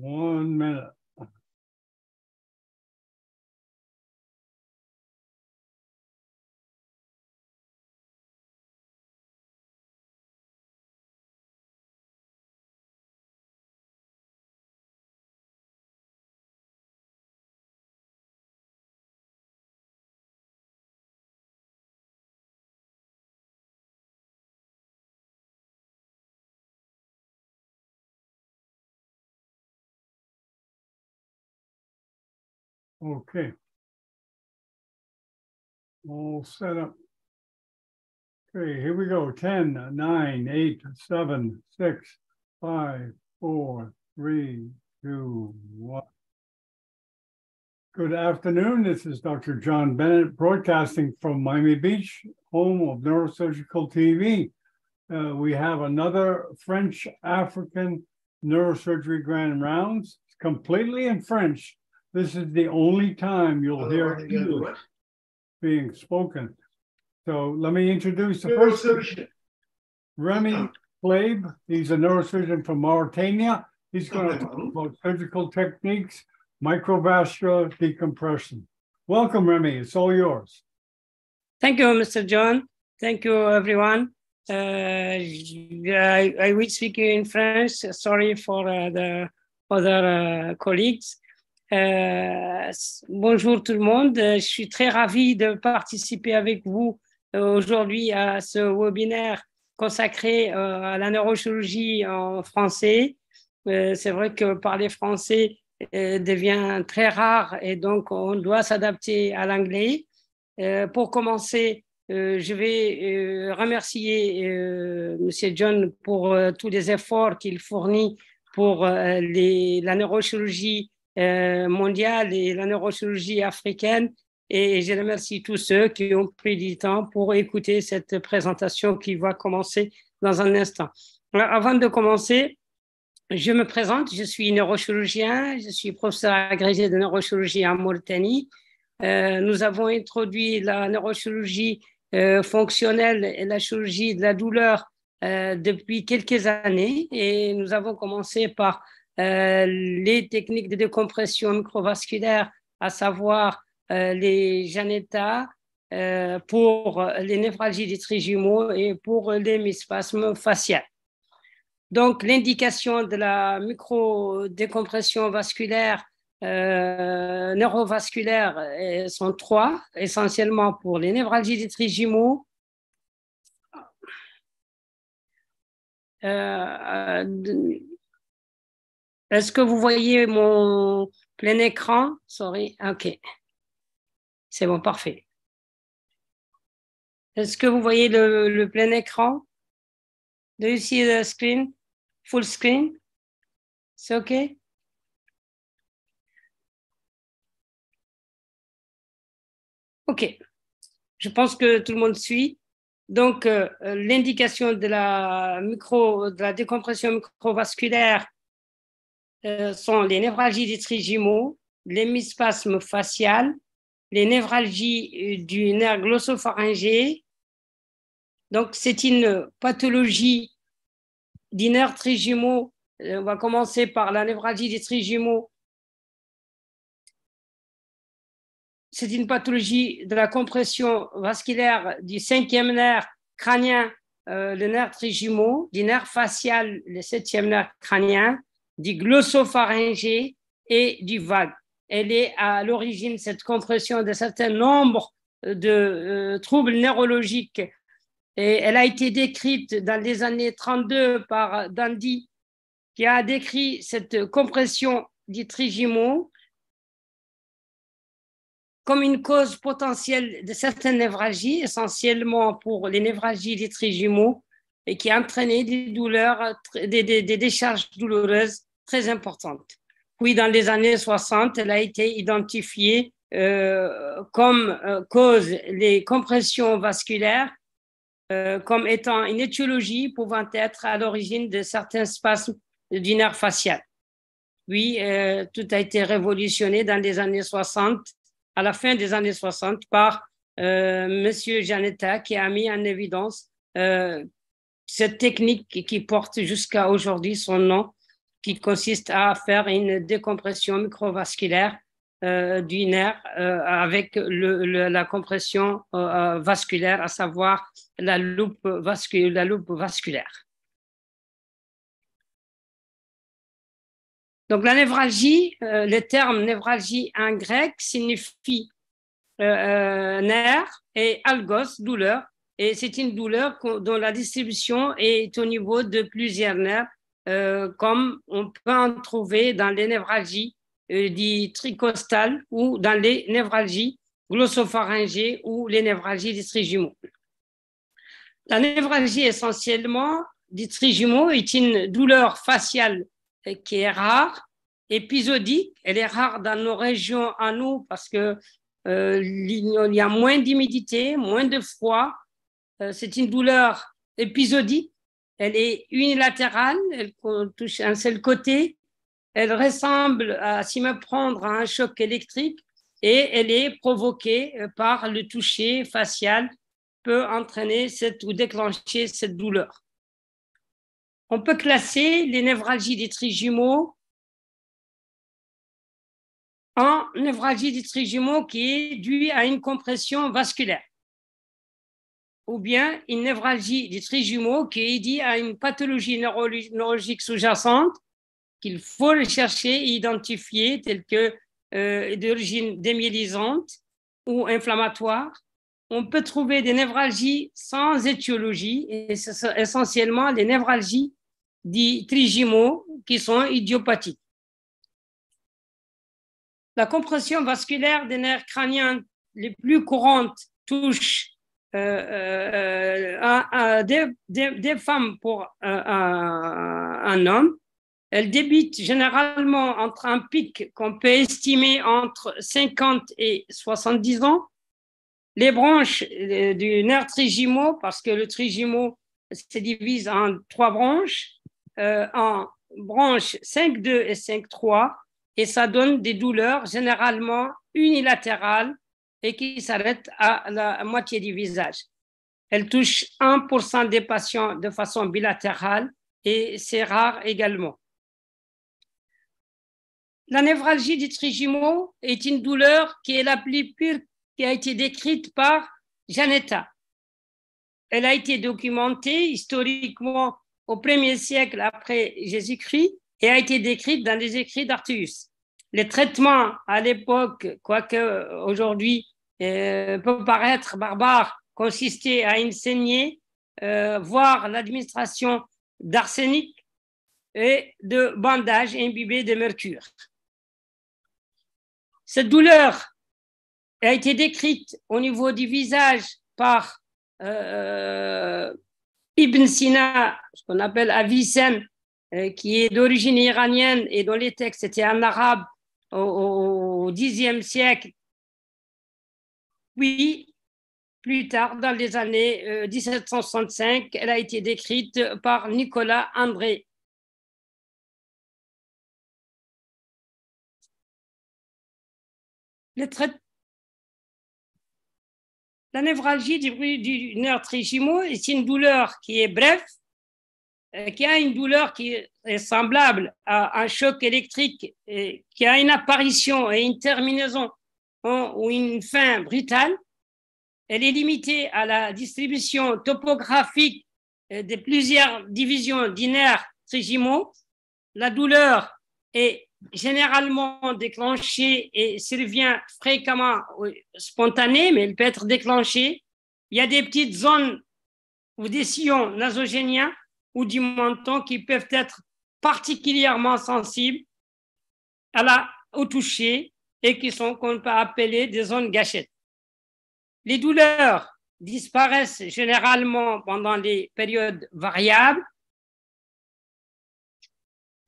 One minute. Okay. All set up. Okay, here we go. 10, 9, 8, 7, 6, 5, 4, 3, 2, 1. Good afternoon. This is Dr. John Bennett broadcasting from Miami Beach, home of Neurosurgical TV. Uh, we have another French African neurosurgery grand rounds, completely in French. This is the only time you'll hear English being spoken. So let me introduce the first Remy Flabe. He's a neurosurgeon from Mauritania. He's going to talk about surgical techniques, microvascular decompression. Welcome, Remy. It's all yours. Thank you, Mr. John. Thank you, everyone. Uh, I, I will speak in French. Sorry for uh, the other uh, colleagues. Euh, bonjour tout le monde. Je suis très ravi de participer avec vous euh, aujourd'hui à ce webinaire consacré euh, à la neurochirurgie en français. C'est vrai que parler français devient très rare et donc on doit s'adapter à l'anglais. Pour commencer, je vais remercier Monsieur John pour tous les efforts qu'il fournit pour la neurochirurgie euh, mondiale et la neurochirurgie africaine. Et je remercie tous ceux qui ont pris du temps pour écouter cette présentation qui va commencer dans un instant. avant de commencer, je me présente, je suis neurochirurgien, je suis professeur agrégé de neurochirurgie en Mauritanie. Euh, nous avons introduit la neurochirurgie euh, fonctionnelle et la chirurgie de la douleur depuis quelques années et nous avons commencé par euh, les techniques de décompression microvasculaire, à savoir euh, les Janetta, euh, pour les névralgies des trijumeaux et pour les mispasmes faciales. Donc, l'indication de la micro-décompression vasculaire, neurovasculaire sont trois, essentiellement pour les névralgies des trijumeaux, est-ce que vous voyez mon plein écran? Sorry. OK. C'est bon, parfait. Est-ce que vous voyez le, plein écran? Do you see the screen? Full screen? C'est OK? OK. Je pense que tout le monde suit. Donc, euh, l'indication de la micro, de la décompression microvasculaire sont les névralgies des trijumeaux, les mispasmes faciales, les névralgies euh, du nerf glossopharyngé. Donc, c'est une pathologie du nerf trijumeau. Euh, on va commencer par la névralgie des trijumeaux. C'est une pathologie de la compression vasculaire du cinquième nerf crânien, le nerf trijumeau, du nerf facial, le septième nerf crânien, du glossopharyngé et du vague. Elle est à l'origine, cette compression de certain nombre de euh, troubles neurologiques. Et elle a été décrite dans les années 32 par Dandy, qui a décrit cette compression du trijumeau comme une cause potentielle de certaines névralgies, essentiellement pour les névralgies des trijumeaux, et qui a entraîné des douleurs, des décharges douloureuses très importante. Puis, dans les années 60, elle a été identifiée euh, comme euh, cause les compressions vasculaires euh, comme étant une étiologie pouvant être à l'origine de certains spasmes du nerf facial. Puis, tout a été révolutionné dans les années 60, à la fin des années 60, par Monsieur Janetta, qui a mis en évidence cette technique qui porte jusqu'à aujourd'hui son nom, qui consiste à faire une décompression microvasculaire euh, du nerf euh, avec la compression euh, vasculaire, à savoir la loupe, la loupe vasculaire. Donc la névralgie, le terme névralgie en grec signifie nerf et algos, douleur. Et c'est une douleur dont la distribution est au niveau de plusieurs nerfs, comme on peut en trouver dans les névralgies euh, du tricostal ou dans les névralgies glossopharyngées ou les névralgies des trijumeaux. La névralgie essentiellement du trijumeau est une douleur faciale qui est rare, épisodique. Elle est rare dans nos régions à nous parce que euh, il y a moins d'humidité, moins de froid. Euh, c'est une douleur épisodique. Elle est unilatérale, elle touche un seul côté elle ressemble à s'y prendre à un choc électrique et elle est provoquée euh, par le toucher facial peut entraîner ou déclencher cette douleur. On peut classer les névralgies des trijumeaux en névralgie des trijumeaux qui est due à une compression vasculaire ou bien une névralgie des trijumeaux qui est due à une pathologie neurologique sous-jacente qu'il faut le chercher et identifier, tels que euh, d'origine démyélisante ou inflammatoire. On peut trouver des névralgies sans étiologie, et c'est essentiellement les névralgies dits trijumeaux qui sont idiopathiques. La compression vasculaire des nerfs crâniens les plus courantes touche euh, euh, des, des, femmes pour un homme elle débute généralement entre un pic qu'on peut estimer entre 50 et 70 ans. Les branches euh, du nerf trijumeau, parce que le trijumeau se divise en trois branches, euh, en branches 5-2 et 5-3, et ça donne des douleurs généralement unilatérales et qui s'arrêtent à la moitié du visage. Elle touche 1% des patients de façon bilatérale et c'est rare également. La névralgie du trijumeau est une douleur qui est la plus pure qui a été décrite par Janetta. Elle a été documentée historiquement au premier siècle après Jésus-Christ et a été décrite dans les écrits d'Artius. Les traitements à l'époque, quoique aujourd'hui euh, peut paraître barbare, consistaient à une saignée, euh, voire l'administration d'arsenic et de bandages imbibés de mercure. Cette douleur a été décrite au niveau du visage par euh, Ibn Sina, ce qu'on appelle Avicenne, euh, qui est d'origine iranienne et dont les textes étaient en arabe au Xe siècle. Puis, plus tard, dans les années 1765, euh, elle a été décrite par Nicolas André. La névralgie du, du nerf trijumeau est une douleur qui est brève, euh, qui a une douleur qui est semblable à un choc électrique, qui a une apparition et une terminaison hein, ou une fin brutale. Elle est limitée à la distribution topographique euh, de plusieurs divisions nerf trijumeau. La douleur est généralement déclenchée et survient fréquemment spontanée, mais elle peut être déclenchée. Il y a des petites zones ou des sillons nasogéniens ou du menton qui peuvent être particulièrement sensibles à la, au toucher et qui sont qu'on peut appeler des zones gâchettes. Les douleurs disparaissent généralement pendant les périodes variables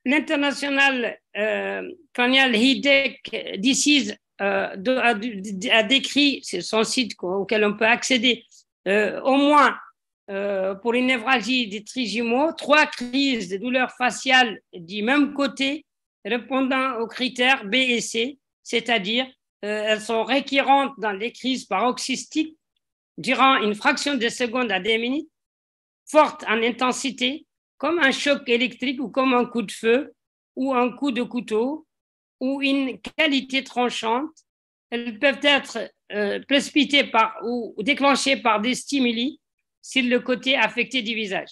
L'international euh, Cranial Headache Disease euh, a, décrit, c'est son site auquel on peut accéder, euh, au moins euh, pour une névralgie des trijumeaux, trois crises de douleurs faciales du même côté répondant aux critères B et C, c'est-à-dire elles sont récurrentes dans les crises paroxystiques durant une fraction de seconde à des minutes, fortes en intensité, comme un choc électrique ou comme un coup de feu, ou un coup de couteau ou une qualité tranchante. Elles peuvent être euh, précipitées par, ou déclenchées par des stimuli sur le côté affecté du visage,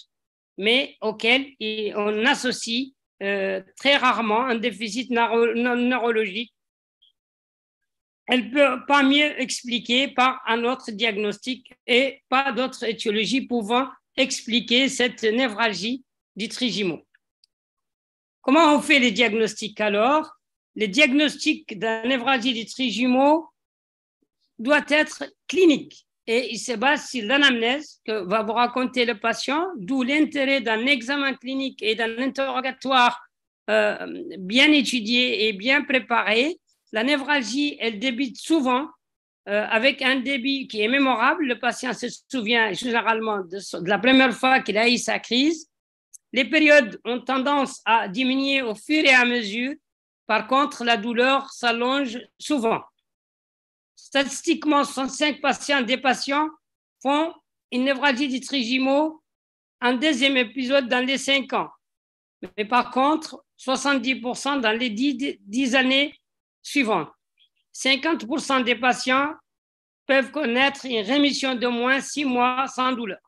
mais auquel on associe euh, très rarement un déficit neurologique. Elle ne peut pas mieux expliquer par un autre diagnostic et pas d'autres étiologies pouvant expliquer cette névralgie du trigymo. Comment on fait les diagnostics alors? Le diagnostic d'un névralgie du trigymo doit être clinique et il se base sur l'anamnèse que va vous raconter le patient, d'où l'intérêt d'un examen clinique et d'un interrogatoire euh, bien étudié et bien préparé. La névralgie, elle débute souvent euh, avec un débit qui est mémorable. Le patient se souvient généralement de, la première fois qu'il a eu sa crise. Les périodes ont tendance à diminuer au fur et à mesure. Par contre, la douleur s'allonge souvent. Statistiquement, 65 patients des patients font une névralgie du trigymo en deuxième épisode dans les 5 ans. Mais par contre, 70% dans les 10, 10 années suivantes. 50% des patients peuvent connaître une rémission de moins 6 mois sans douleur.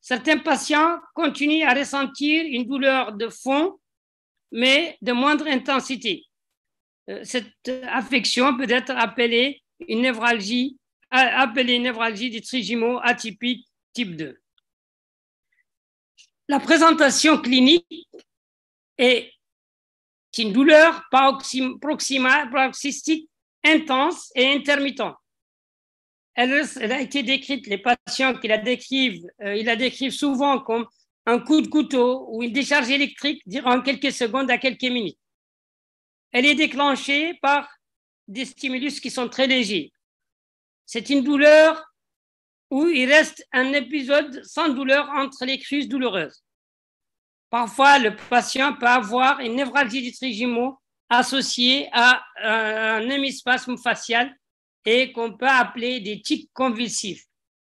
Certains patients continuent à ressentir une douleur de fond, mais de moindre intensité. Euh, cette affection peut être appelée une névralgie, appelée névralgie du trigymo atypique type 2. La présentation clinique est une douleur paroxystique intense et intermittente. Elle, a été décrite, les patients qui la décrivent, euh, ils la décrivent souvent comme un coup de couteau ou une décharge électrique durant quelques secondes à quelques minutes. Elle est déclenchée par des stimulus qui sont très légers. C'est une douleur où il reste un épisode sans douleur entre les crises douloureuses. Parfois, le patient peut avoir une névralgie du trigymo associée à un hémispasme facial et qu'on peut appeler des tics convulsifs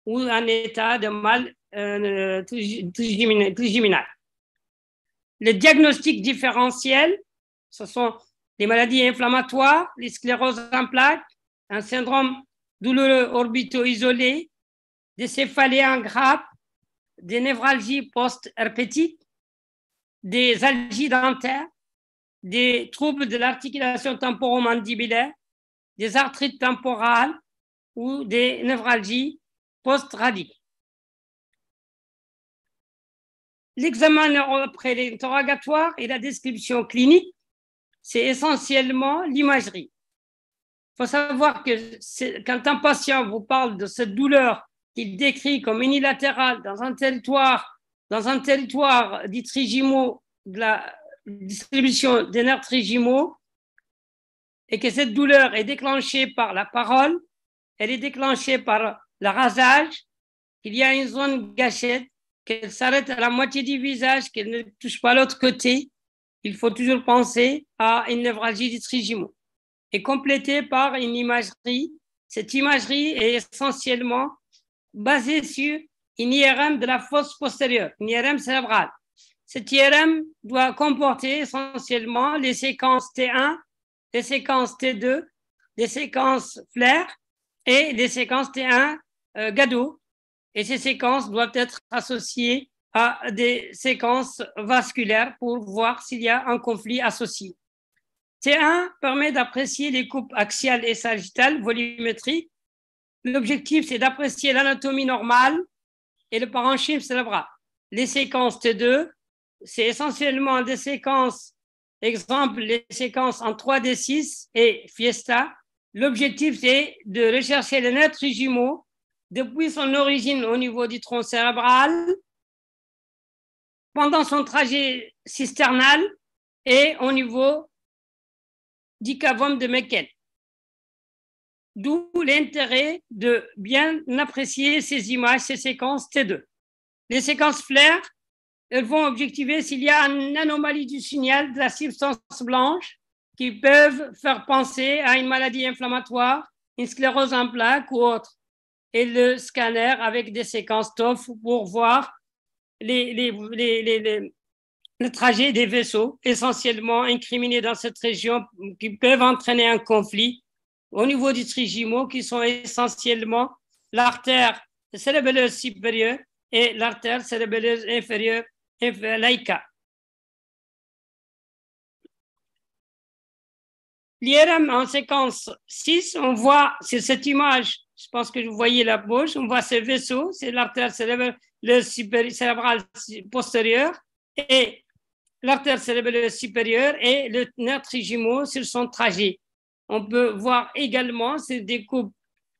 ou un état de mal euh, trigeminal. Le diagnostic différentiel, ce sont les maladies inflammatoires, les scléroses en plaques, un syndrome douloureux orbito-isolé, des céphalées en grappe, des névralgies post-herpétiques, des algies dentaires, des troubles de l'articulation temporomandibulaire, des arthrites temporales ou des névralgies post-radiques. L'examen après l'interrogatoire et la description clinique c'est essentiellement l'imagerie. Il faut savoir que quand un patient vous parle de cette douleur qu'il décrit comme unilatérale dans un territoire, dans un territoire dit trigimo, de la distribution des nerfs trigimaux, et que cette douleur est déclenchée par la parole, elle est déclenchée par le rasage, qu'il y a une zone gâchette, qu'elle s'arrête à la moitié du visage, qu'elle ne touche pas l'autre côté, il faut toujours penser à une névralgie du trigymo et complétée par une imagerie. Cette imagerie est essentiellement basée sur une IRM de la fosse postérieure, une IRM cérébrale. Cette IRM doit comporter essentiellement les séquences T1, les séquences T2, les séquences flair et les séquences T1 euh, GADO. Et ces séquences doivent être associées à des séquences vasculaires pour voir s'il y a un conflit associé. T1 permet d'apprécier les coupes axiales et sagittales volumétriques. L'objectif, c'est d'apprécier l'anatomie normale et le parenchyme cérébral. Les séquences T2, c'est essentiellement des séquences, exemple, les séquences en 3D6 et Fiesta. L'objectif, c'est de rechercher les nerfs jumeaux depuis son origine au niveau du tronc cérébral pendant son trajet cisternal et au niveau du cavum de Meckel. D'où l'intérêt de bien apprécier ces images, ces séquences T2. Les séquences flair, elles vont objectiver s'il y a une anomalie du signal de la substance blanche qui peuvent faire penser à une maladie inflammatoire, une sclérose en plaques ou autre. Et le scanner avec des séquences TOF pour voir le trajet des vaisseaux essentiellement incriminés dans cette région qui peuvent entraîner un conflit au niveau du trigimo qui sont essentiellement l'artère cérébelleuse supérieure et l'artère cérébelleuse inférieure, laïca. L'IRM en séquence 6, on voit sur cette image, je pense que vous voyez la bouche, on voit ce vaisseau, c'est l'artère cérébrale postérieure et l'artère cérébrale supérieure et le nerf trijumeau sur son trajet. On peut voir également ces découpes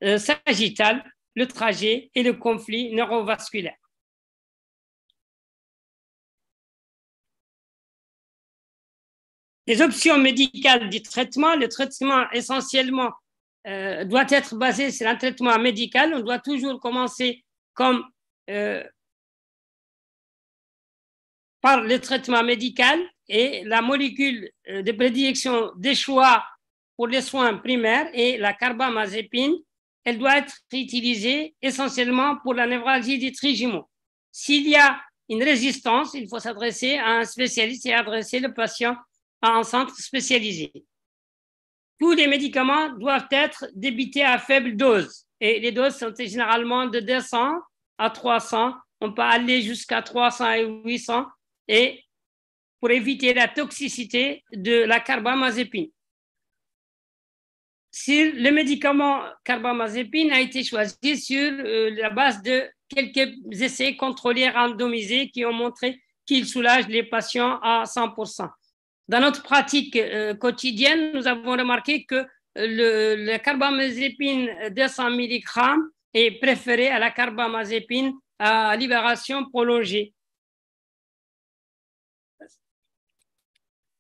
euh, sagittales, le trajet et le conflit neurovasculaire. Les options médicales du traitement, le traitement essentiellement euh, doit être basé sur un traitement médical. On doit toujours commencer comme euh, par le traitement médical et la molécule de prédilection des choix pour les soins primaires et la carbamazépine, elle doit être utilisée essentiellement pour la névralgie du trijumeau. S'il y a une résistance, il faut s'adresser à un spécialiste et adresser le patient à un centre spécialisé. Tous les médicaments doivent être débités à faible dose et les doses sont généralement de 200 à 300. On peut aller jusqu'à 300 et 800 et pour éviter la toxicité de la carbamazépine. Le médicament carbamazépine a été choisi sur euh, la base de quelques essais contrôlés randomisés qui ont montré qu'il soulage les patients à 100%. Dans notre pratique euh, quotidienne, nous avons remarqué que le, le carbamazépine 200 mg est préféré à la carbamazépine à libération prolongée.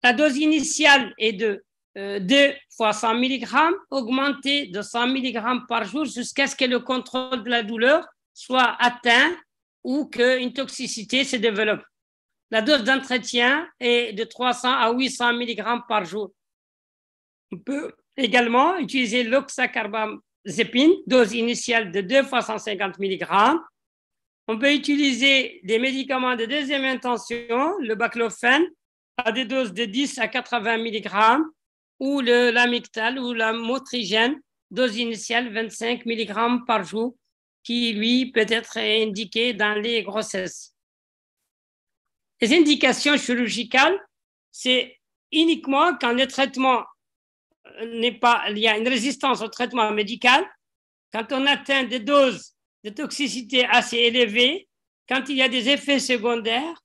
La dose initiale est de 2 euh, fois 100 mg, augmentée de 100 mg par jour jusqu'à ce que le contrôle de la douleur soit atteint ou qu'une toxicité se développe. La dose d'entretien est de 300 à 800 mg par jour. On peut également utiliser l'oxacarbazépine, dose initiale de 2 fois 150 mg. On peut utiliser des médicaments de deuxième intention, le baclofène, à des doses de 10 à 80 mg ou le lamictal ou la motrigène, dose initiale 25 mg par jour, qui lui peut être indiqué dans les grossesses. Les indications chirurgicales, c'est uniquement quand le traitement n'est pas, il y a une résistance au traitement médical, quand on atteint des doses de toxicité assez élevées, quand il y a des effets secondaires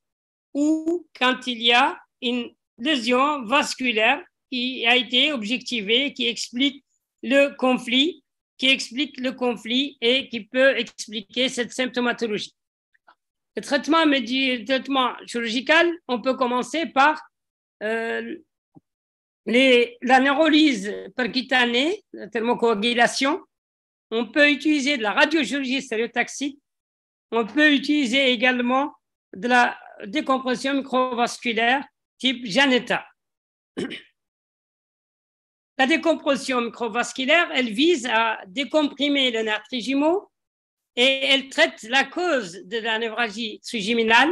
ou quand il y a une lésion vasculaire qui a été objectivée, qui explique le conflit, qui explique le conflit et qui peut expliquer cette symptomatologie. Le traitement, chirurgical, on peut commencer par euh, les, la neurolyse percutanée, la thermocoagulation. On peut utiliser de la radiochirurgie stéréotaxique. On peut utiliser également de la décompression microvasculaire type Janetta. La décompression microvasculaire, elle vise à décomprimer le nerf trijumeau et elle traite la cause de la névralgie trigeminale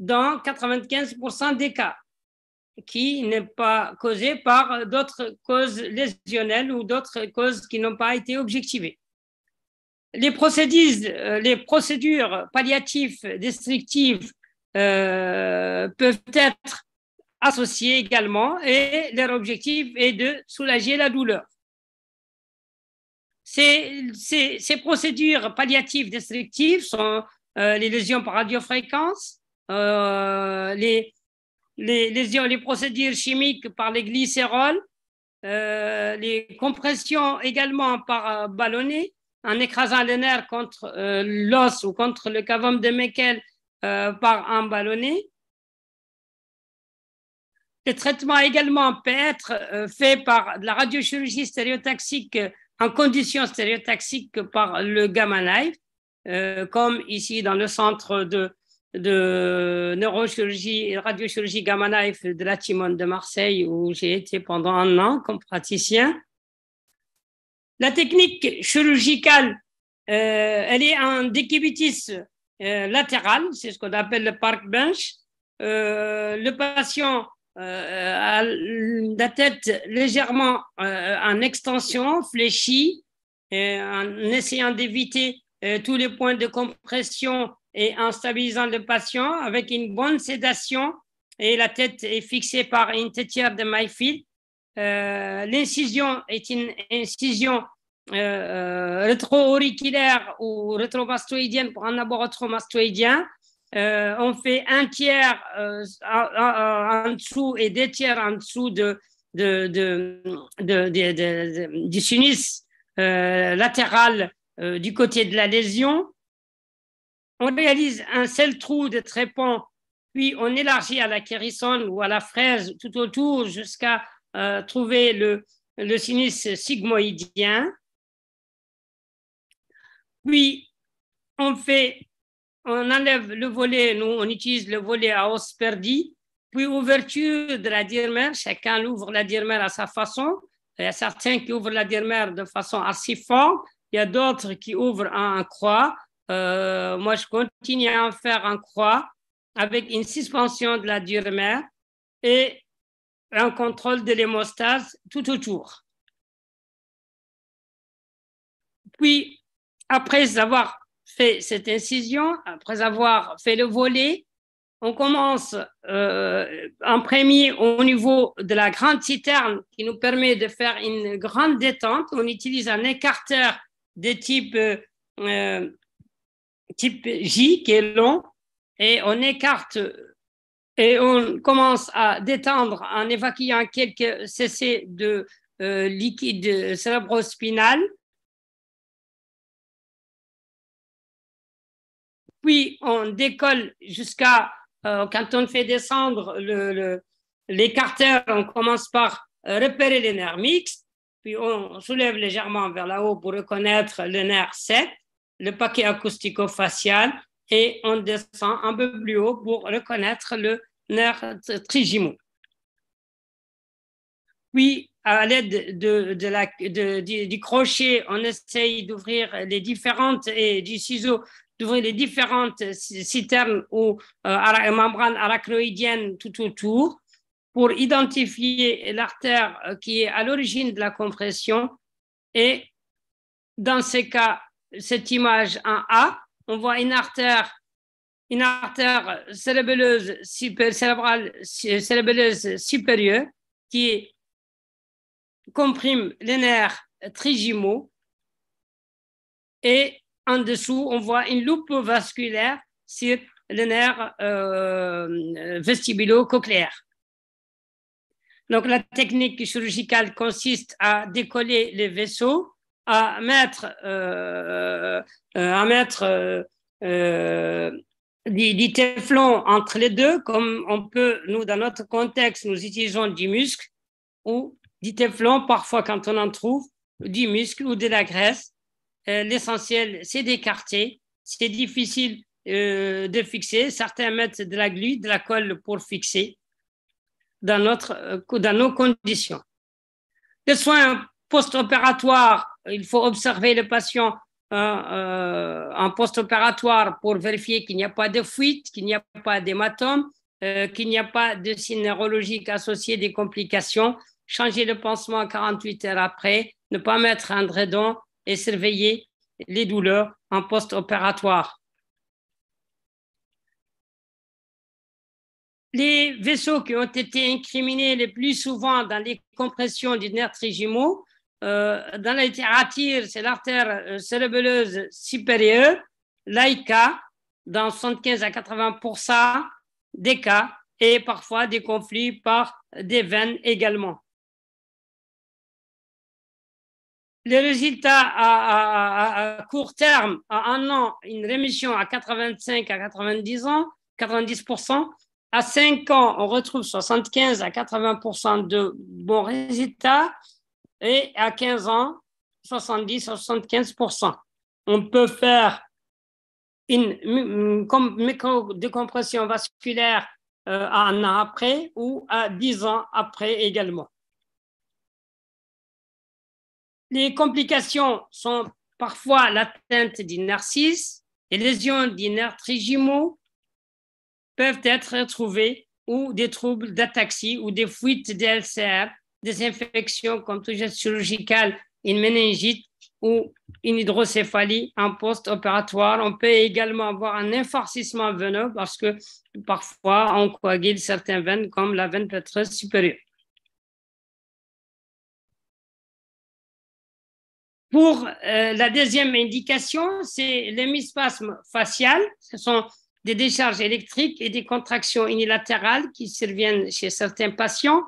dans 95% des cas, qui n'est pas causée par d'autres causes lésionnelles ou d'autres causes qui n'ont pas été objectivées. Les procédures, euh, les procédures palliatives destructives euh, peuvent être associés également et leur objectif est de soulager la douleur. Ces, procédures palliatives destructives sont euh, les lésions par radiofréquence, euh, les, les, les procédures chimiques par les glycérols, euh, les compressions également par ballonnet, en écrasant le nerf contre l'os ou contre le cavum de Meckel par un ballonnet, le traitement également peut être euh, fait par la radiochirurgie stéréotaxique en conditions stéréotaxiques par le gamma knife, euh, comme ici dans le centre de, neurochirurgie et radiochirurgie gamma knife de la Timone de Marseille où j'ai été pendant un an comme praticien. La technique chirurgicale, euh, elle est en décubitus latéral, c'est ce qu'on appelle le park bench. le patient a la tête légèrement en extension, fléchie, en essayant d'éviter tous les points de compression et en stabilisant le patient avec une bonne sédation et la tête est fixée par une têtière de Mayfield. Euh, l'incision est une incision euh, euh rétro-auriculaire ou rétromastoïdienne pour un abord rétromastoïdien. Euh, on fait un tiers en, dessous et deux tiers en dessous de, du sinus latéral du côté de la lésion. On réalise un seul trou de trépan, puis on élargit à la kérissone ou à la fraise tout autour jusqu'à euh, trouver le sinus sigmoïdien. Puis, on fait, on enlève le volet, nous, on utilise le volet à os perdu, puis ouverture de la dirmère, chacun ouvre la dirmère à sa façon. Il y a certains qui ouvrent la dirmère de façon assez forte, il y a d'autres qui ouvrent en croix. Euh, moi, je continue à en faire en croix avec une suspension de la dirmère et un contrôle de l'hémostase tout autour. Puis, après avoir fait cette incision, après avoir fait le volet, on commence euh, en premier au niveau de la grande citerne qui nous permet de faire une grande détente. On utilise un écarteur de type, euh, type J qui est long et on écarte et on commence à détendre en évacuant quelques cc de euh, liquide cérébrospinal. Puis on décolle jusqu'à, euh, quand on fait descendre le, on commence par repérer les nerfs mixtes, puis on soulève légèrement vers là haut pour reconnaître le nerf 7, le paquet acoustico-facial, et on descend un peu plus haut pour reconnaître le nerf trigimeau. Puis, à l'aide de, de du, crochet, on essaye d'ouvrir les différentes, et du ciseau, d'ouvrir les différentes citernes ou euh, membranes arachnoïdiennes tout autour pour identifier l'artère euh, qui est à l'origine de la compression. Et dans ce cas, cette image en A, on voit une artère, une artère cérébelleuse, super, cérébrale, cérébelleuse supérieure qui comprime les nerfs trigimaux. Et en dessous, on voit une loupe vasculaire sur le nerf euh, vestibulo-cochléaire. Donc, la technique chirurgicale consiste à décoller les vaisseaux à mettre, euh, euh, euh, du, téflon entre les deux, comme on peut, nous, dans notre contexte, nous utilisons du muscle ou du téflon, parfois quand on en trouve, du muscle ou de la graisse. L'essentiel, c'est d'écarter. C'est difficile de fixer. Certains mettent de la glu, de la colle pour fixer dans, notre, dans nos conditions. Les soins post-opératoires il faut observer le patient euh, euh, en post-opératoire pour vérifier qu'il n'y a pas de fuite, qu'il n'y a pas d'hématome, euh, qu'il n'y a pas de signes neurologiques associés des complications. Changer le pansement 48 heures après, ne pas mettre un dredon et surveiller les douleurs en post-opératoire. Les vaisseaux qui ont été incriminés le plus souvent dans les compressions du nerf trijumeau euh, dans la littérature, c'est l'artère euh, cérébelleuse supérieure, l'AICA, dans 75 à 80% des cas, et parfois des conflits par des veines également. Les résultats à, court terme, à un an, une rémission à 85 à 90 ans, 90% à 5 ans, on retrouve 75 à 80% de bons résultats et à 15 ans, 70-75%. On peut faire une micro-décompression vasculaire euh, un an après ou à 10 ans après également. Les complications sont parfois l'atteinte du narcisse, les lésions du nerf peuvent être retrouvés ou des troubles d'ataxie ou des fuites d'LCR, des infections comme tout geste une méningite ou une hydrocéphalie en post-opératoire. On peut également avoir un infarcissement veineux parce que parfois on coagule certaines veines comme la veine pétreuse supérieure. Pour euh, la deuxième indication, c'est l'hémispasme facial. Ce sont des décharges électriques et des contractions unilatérales qui surviennent chez certains patients,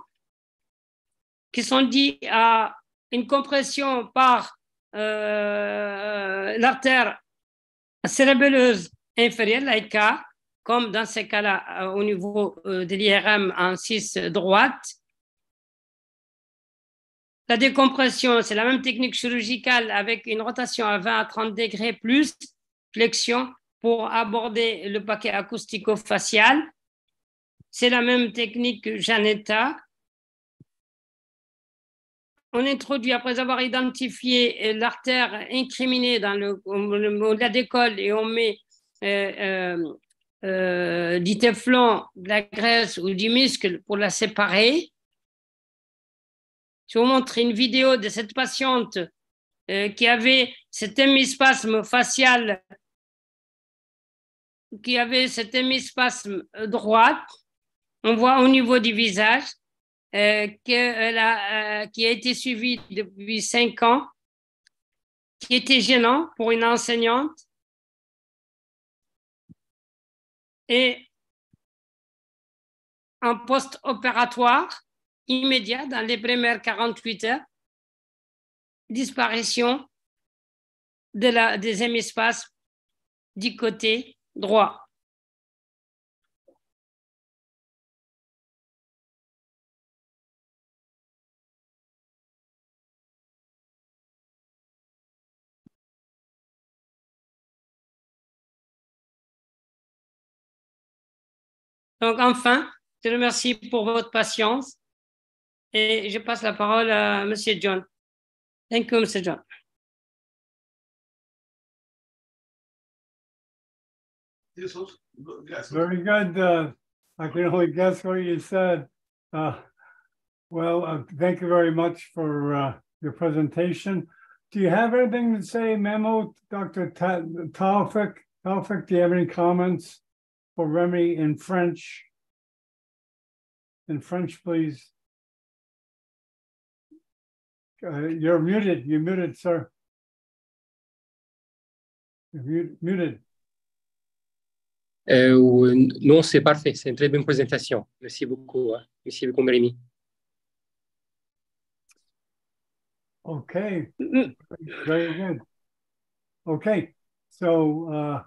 qui sont dues à une compression par euh, l'artère cérébelleuse inférieure, l'AICA, comme dans ce cas-là au niveau euh, de l'IRM en 6 droite, la décompression, c'est la même technique chirurgicale avec une rotation à 20 à 30 degrés plus flexion pour aborder le paquet acoustico-facial. C'est la même technique que Janetta. On introduit, après avoir identifié l'artère incriminée dans le, la décolle et on met euh, euh, euh, du téflon, de la graisse ou du muscle pour la séparer. Je vous montre une vidéo de cette patiente euh, qui avait cet hémispasme facial, qui avait cet hémispasme droit. On voit au niveau du visage euh, qu'elle a, euh, qui a été suivi depuis cinq ans, qui était gênant pour une enseignante. Et en post-opératoire, immédiat dans les premières 48 heures, disparition de la, des hémispaces du côté droit. Donc enfin, je remercie pour votre patience et je passe la parole à M. John. Thank you, Mr. John. Very good. Uh, I can only guess what you said. Uh, well, uh, thank you very much for uh, your presentation. Do you have anything to say, Memo, Dr. Taufik? Taufik, do you have any comments for Remy in French? In French, please. Uh, you're muted. You're muted, sir. You're muted. Euh, non, c'est parfait. C'est une très bonne présentation. Merci beaucoup. Hein. Merci beaucoup, Rémi. Okay. Very good. Okay. So, uh,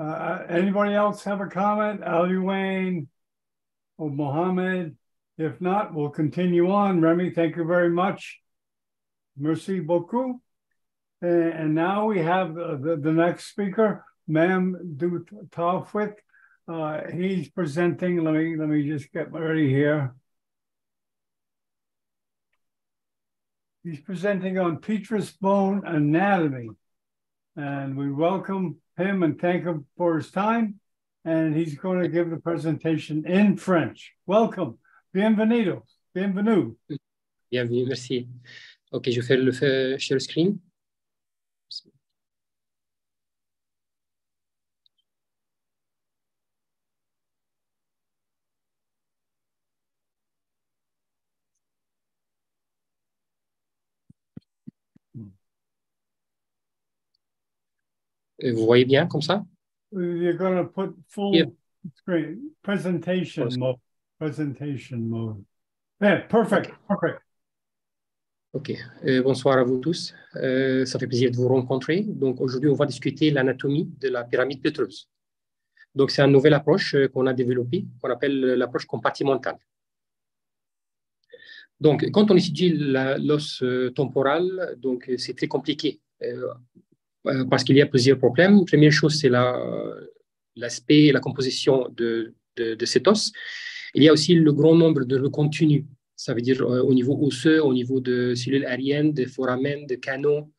uh, anybody else have a comment? Ali Wayne or Mohammed? If not, we'll continue on. Remy, thank you very much. Merci beaucoup. And, now we have the, the next speaker, Ma'am Du Tawfik. Uh, he's presenting. Let me let me just get ready here. He's presenting on petrous bone anatomy, and we welcome him and thank him for his time. And he's going to give the presentation in French. Welcome, bienvenido, bienvenue. Bienvenue, merci. Ok, je fais le share screen. Vous voyez bien comme ça? You're going to put full screen presentation mode. Presentation mode. Yeah, perfect. Okay. Perfect. Ok, euh, bonsoir à vous tous. Euh, ça fait plaisir de vous rencontrer. Donc aujourd'hui, on va discuter l'anatomie de la pyramide pétreuse. Donc c'est une nouvelle approche euh, qu'on a développée, qu'on appelle l'approche compartimentale. Donc quand on étudie l'os temporal, donc c'est très compliqué parce qu'il y a plusieurs problèmes. Première chose, c'est l'aspect et la composition de, de, de, cet os. Il y a aussi le grand nombre de recontenus ça veut dire euh, au niveau osseux, au niveau de cellules aériennes, de foramen, de canaux,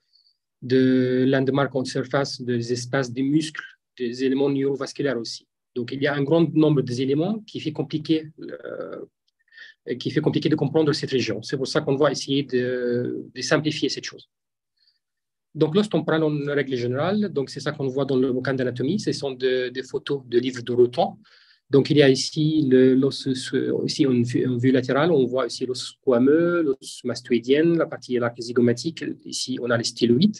de landmarks en surface, des espaces des muscles, des éléments neurovasculaires aussi. Donc, il y a un grand nombre d'éléments qui fait compliqué, euh, qui fait compliqué de comprendre cette région. C'est pour ça qu'on va essayer de, simplifier cette chose. Donc, l'os temporal en règle générale, c'est ça qu'on voit dans le bouquin d'anatomie, ce sont des photos de livres de Roton. Donc, il y a ici l'os, ici en vue, latérale, on voit ici l'os squameux, l'os mastoïdien, la partie zygomatique. Ici, on a les styloïdes.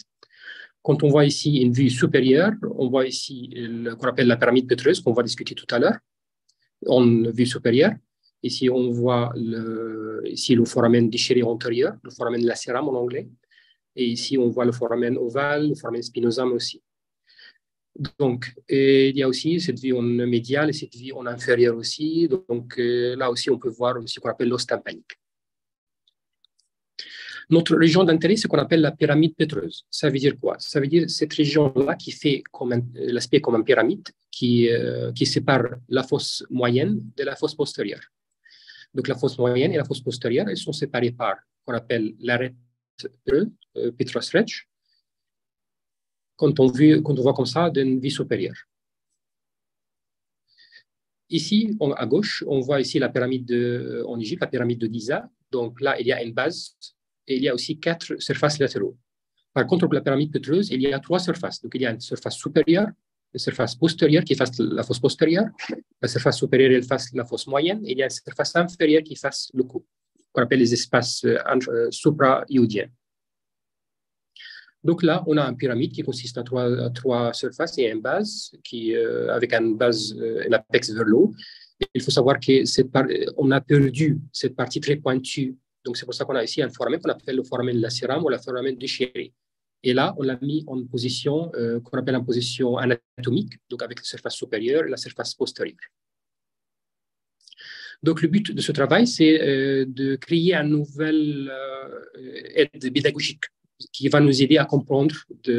Quand on voit ici une vue supérieure, on voit ici ce qu'on appelle la pyramide pétreuse, qu'on va discuter tout à l'heure, en vue supérieure. Ici, on voit le, ici le foramen déchiré antérieur, le foramen lacéram en anglais. Et ici, on voit le foramen ovale, le foramen spinosum aussi. Donc, il y a aussi cette vue en médial et cette vue en inférieur aussi. Donc, euh, là aussi, on peut voir ce qu'on appelle l'os tympanique. Notre région d'intérêt, c'est ce qu'on appelle la pyramide pétreuse. Ça veut dire quoi? Ça veut dire cette région-là qui fait l'aspect comme une pyramide, qui, euh, qui sépare la fosse moyenne de la fosse postérieure. Donc la fosse moyenne et la fosse postérieure, elles sont séparées par ce qu'on appelle l'arête euh, Petrus quand on, voit comme ça d'une vie supérieure. Ici, à gauche, on voit ici la pyramide de, en Égypte, la pyramide de Giza. Donc là, il y a une base et il y a aussi quatre surfaces latéraux. Par contre, pour la pyramide pétreuse, il y a trois surfaces. Donc, il y a une surface supérieure, une surface postérieure qui fasse la fosse postérieure, la surface supérieure elle fasse la fosse moyenne, et il y a une surface inférieure qui fasse le cou, qu'on appelle les espaces euh, euh, supra-iodiens. Donc là, on a une pyramide qui consiste en trois, surfaces et une base qui, euh, avec une base, un apex vers l'eau. Il faut savoir qu'on a perdu cette partie très pointue donc, c'est pour ça qu'on a ici un foramen qu'on appelle le foramen lacéram ou le foramen déchiré. Et là, on l'a mis en position euh, qu'on appelle en position anatomique, donc avec la surface supérieure et la surface postérieure. Donc, le but de ce travail, c'est euh, de créer une nouvelle euh, aide pédagogique qui va nous aider à comprendre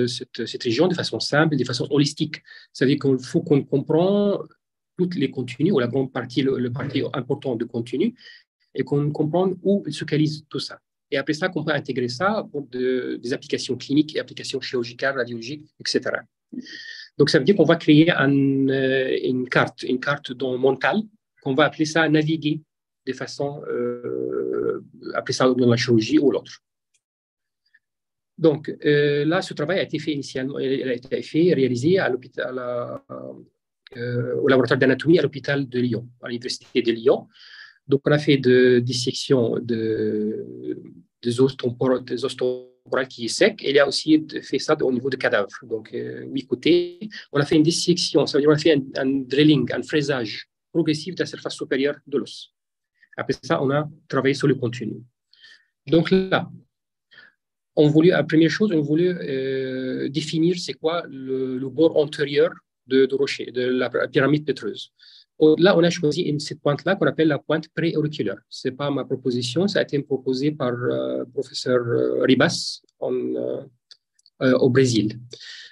cette, région de façon simple, de façon holistique. C'est-à-dire qu'il faut qu'on comprenne tous les contenus, ou la grande partie, le, le partie important de contenu, et qu'on comprenne où se localise tout ça. Et après ça, qu'on peut intégrer ça pour des applications cliniques applications chirurgicales, radiologiques, etc. Donc, ça veut dire qu'on va créer euh, une carte, une carte mentale, qu'on va appeler ça naviguer de façon, euh, appeler ça dans la chirurgie ou l'autre. Donc, euh, là, ce travail a été fait initialement, il a été fait, réalisé euh, au laboratoire d'anatomie à l'hôpital de Lyon, à l'université de Lyon. Donc, on a fait de dissection de, des, os temporaux, des os temporaux qui est sec. Et il a aussi fait ça au niveau de cadavres. Donc, euh, huit côtés. On a fait une dissection, ça veut dire on a fait un, drilling, un fraisage progressif de la surface supérieure de l'os. Après ça, on a travaillé sur le contenu. Donc là, on voulait, la première chose, on voulait euh, définir c'est quoi le, bord antérieur de, rocher, de la pyramide pétreuse. Là, on a choisi cette pointe-là qu'on appelle la pointe préauriculaire. Ce n'est pas ma proposition, ça a été proposé par le euh, professeur euh, Ribas au Brésil.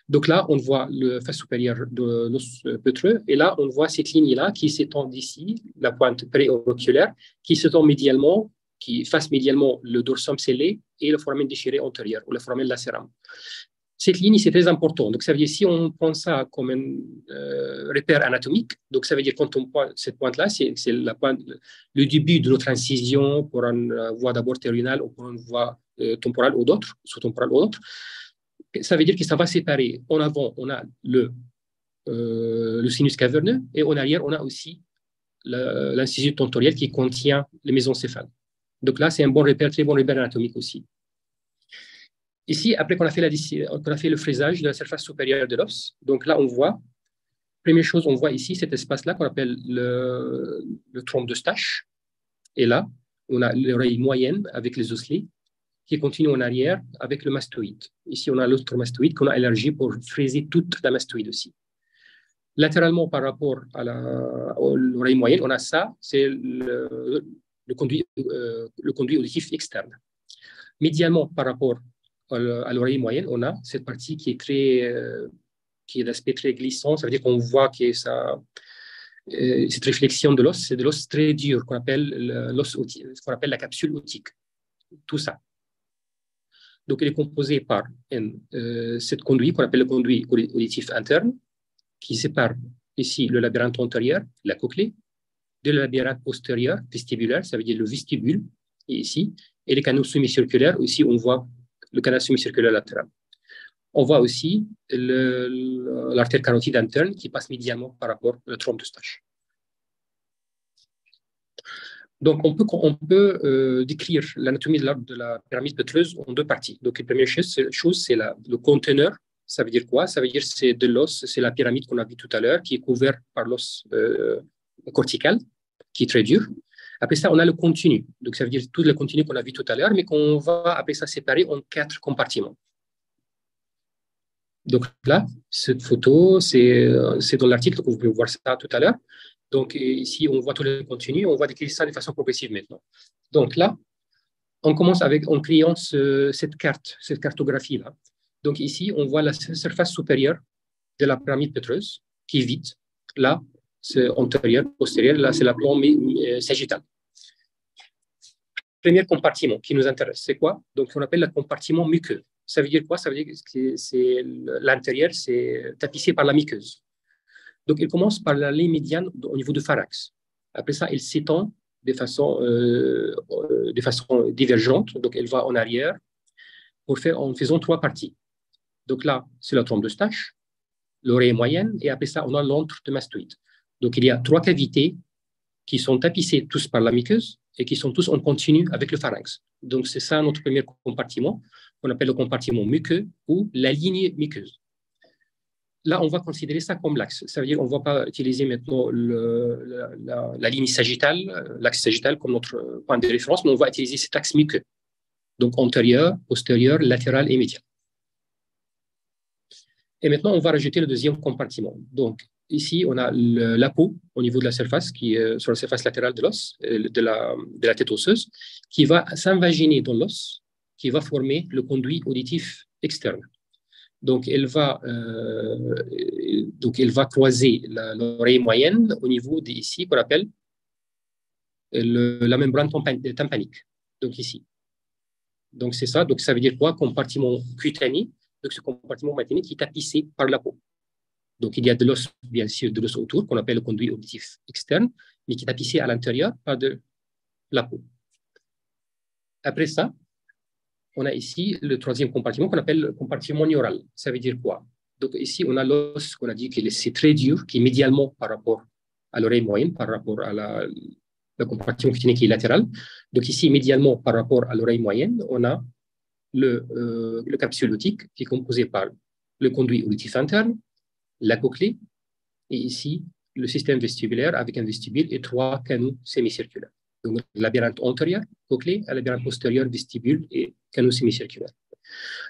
Donc là, on voit le face supérieur de l'os pétreux, et là, on voit cette ligne-là qui s'étend d'ici, la pointe préauriculaire, qui s'étend médialement, qui fasse médialement le dorsum scellé et le foramen déchiré antérieur, ou le foramen lacéram cette ligne, c'est très important. Donc, ça veut dire, si on prend ça comme un euh, repère anatomique, donc ça veut dire quand on pointe cette pointe-là, c'est le début de notre incision pour une euh, voie d'abord terminale ou pour une voie euh, temporale ou d'autres, sous-temporale ou d'autres. Ça veut dire que ça va séparer. En avant, on a le, le sinus caverneux et en arrière, on a aussi l'incision tentorielle qui contient les mésencéphales. Donc là, c'est un bon repère, très bon repère anatomique aussi. Ici, après qu'on a, fait a fait le fraisage de la surface supérieure de l'os, donc là, on voit, première chose, on voit ici cet espace-là qu'on appelle le, le tronc de stache. Et là, on a l'oreille moyenne avec les osselets qui continue en arrière avec le mastoïde. Ici, on a l'autre mastoïde qu'on a élargi pour fraiser toute la mastoïde aussi. Latéralement, par rapport à l'oreille moyenne, on a ça, c'est le, conduit, euh, le conduit auditif externe. Médialement, par rapport à l'oreille moyenne, on a cette partie qui est très, euh, qui est d'aspect très glissant. Ça veut dire qu'on voit que ça, euh, cette réflexion de l'os, c'est de l'os très dur qu'on appelle l'os, qu'on appelle la capsule otique. Tout ça. Donc, elle est composée par euh, cette conduit qu'on appelle le conduit auditif interne, qui sépare ici le labyrinthe antérieur, la cochlée, de le labyrinthe postérieur, vestibulaire, ça veut dire le vestibule, ici, et les canaux semi-circulaires, ici on voit le canal semi-circulaire latéral. On voit aussi l'artère carotide interne qui passe médialement par rapport au trompe de Stache. Donc, on peut, euh, décrire l'anatomie de, de, la pyramide pétreuse en deux parties. Donc, la première chose, c'est le conteneur. Ça veut dire quoi? Ça veut dire c'est de l'os, c'est la pyramide qu'on a vu tout à l'heure, qui est couverte par l'os euh, cortical, qui est très dur. Après ça, on a le continu. Donc, ça veut dire tout le continu qu'on a vu tout à l'heure, mais qu'on va après ça séparer en quatre compartiments. Donc là, cette photo, c'est dans l'article, vous pouvez voir ça tout à l'heure. Donc ici, on voit tout le contenu, on va décrire ça de façon progressive maintenant. Donc là, on commence avec, en créant cette carte, cette cartographie-là. Donc ici, on voit la surface supérieure de la pyramide pétreuse qui est vide. Là, c'est antérieur, postérieur, là, c'est la plombe euh, sagittale. Premier compartiment qui nous intéresse, c'est quoi? Donc, on appelle le compartiment muqueux. Ça veut dire quoi? Ça veut dire que c'est l'intérieur, c'est tapissé par la muqueuse. Donc, il commence par la ligne médiane au niveau du pharynx. Après ça, il s'étend de façon, euh, euh, de façon divergente. Donc, elle va en arrière pour faire, en faisant trois parties. Donc là, c'est la trompe de Stache, l'oreille moyenne, et après ça, on a l'antre de mastoïde. Donc, il y a trois cavités qui sont tapissées tous par la muqueuse et qui sont tous en continu avec le pharynx. Donc, c'est ça notre premier compartiment, qu'on appelle le compartiment muqueux ou la ligne muqueuse là, on va considérer ça comme l'axe. Ça veut dire qu'on ne va pas utiliser maintenant la, ligne sagittale, l'axe sagittal comme notre point de référence, mais on va utiliser cet axe muqueux. Donc antérieur, postérieur, latéral et médial. Et maintenant, on va rajouter le deuxième compartiment. Donc ici, on a la peau au niveau de la surface, qui est sur la surface latérale de l'os, euh, de la, de la tête osseuse, qui va s'invaginer dans l'os, qui va former le conduit auditif externe. Donc, elle va, euh, donc, elle va croiser l'oreille moyenne au niveau d'ici, qu'on appelle la membrane tympanique. Donc, ici. Donc, c'est ça. Donc, ça veut dire quoi? Compartiment cutané. Donc, ce compartiment cutané qui est tapissé par la peau. Donc, il y a de l'os, bien sûr, de l'os autour, qu'on appelle le conduit auditif externe, mais qui est tapissé à l'intérieur par de la peau. Après ça, on a ici le troisième compartiment qu'on appelle le compartiment neural. Ça veut dire quoi? Donc ici, on a l'os qu'on a dit que c'est très dur, qui est médialement par rapport à l'oreille moyenne, par rapport à la, le compartiment cutané qui est latéral. Donc ici, médialement par rapport à l'oreille moyenne, on a le, euh, le capsule qui est composé par le conduit auditif interne, la cochlée, et ici, le système vestibulaire avec un vestibule et trois canaux sémicirculaires. Donc, labyrinthe antérieur, cochlée, labyrinthe postérieur, vestibule et canaux sémicirculaire.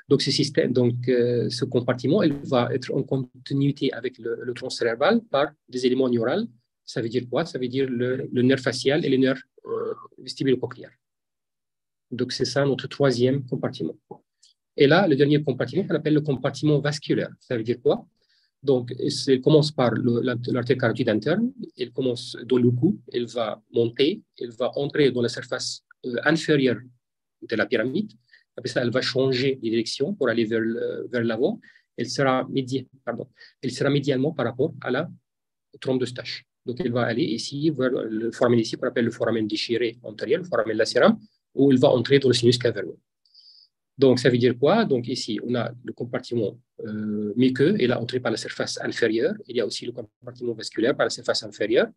Donc, ce système, donc, euh, ce compartiment, il va être en continuité avec le, tronc cérébral par des éléments neuraux. Ça veut dire quoi? Ça veut dire le, nerf facial et le nerf euh, vestibulo-cochléaire. Donc, c'est ça notre troisième compartiment. Et là, le dernier compartiment, on appelle le compartiment vasculaire. Ça veut dire quoi? Donc, elle commence par l'artère carotide interne, elle commence dans le cou, elle va monter, elle va entrer dans la surface euh, inférieure de la pyramide. Après ça, elle va changer de direction pour aller vers, l'avant. Elle sera, pardon, elle sera médialement par rapport à la trompe de Stache. Donc, elle va aller ici vers le foramen ici qu'on appelle le foramen déchiré antérieur, le foramen lacéram, où elle va entrer dans le sinus caverneux. Donc, ça veut dire quoi? Donc, ici, on a le compartiment euh, muqueux, et là, entré par la surface inférieure. Il y a aussi le compartiment vasculaire par la surface inférieure.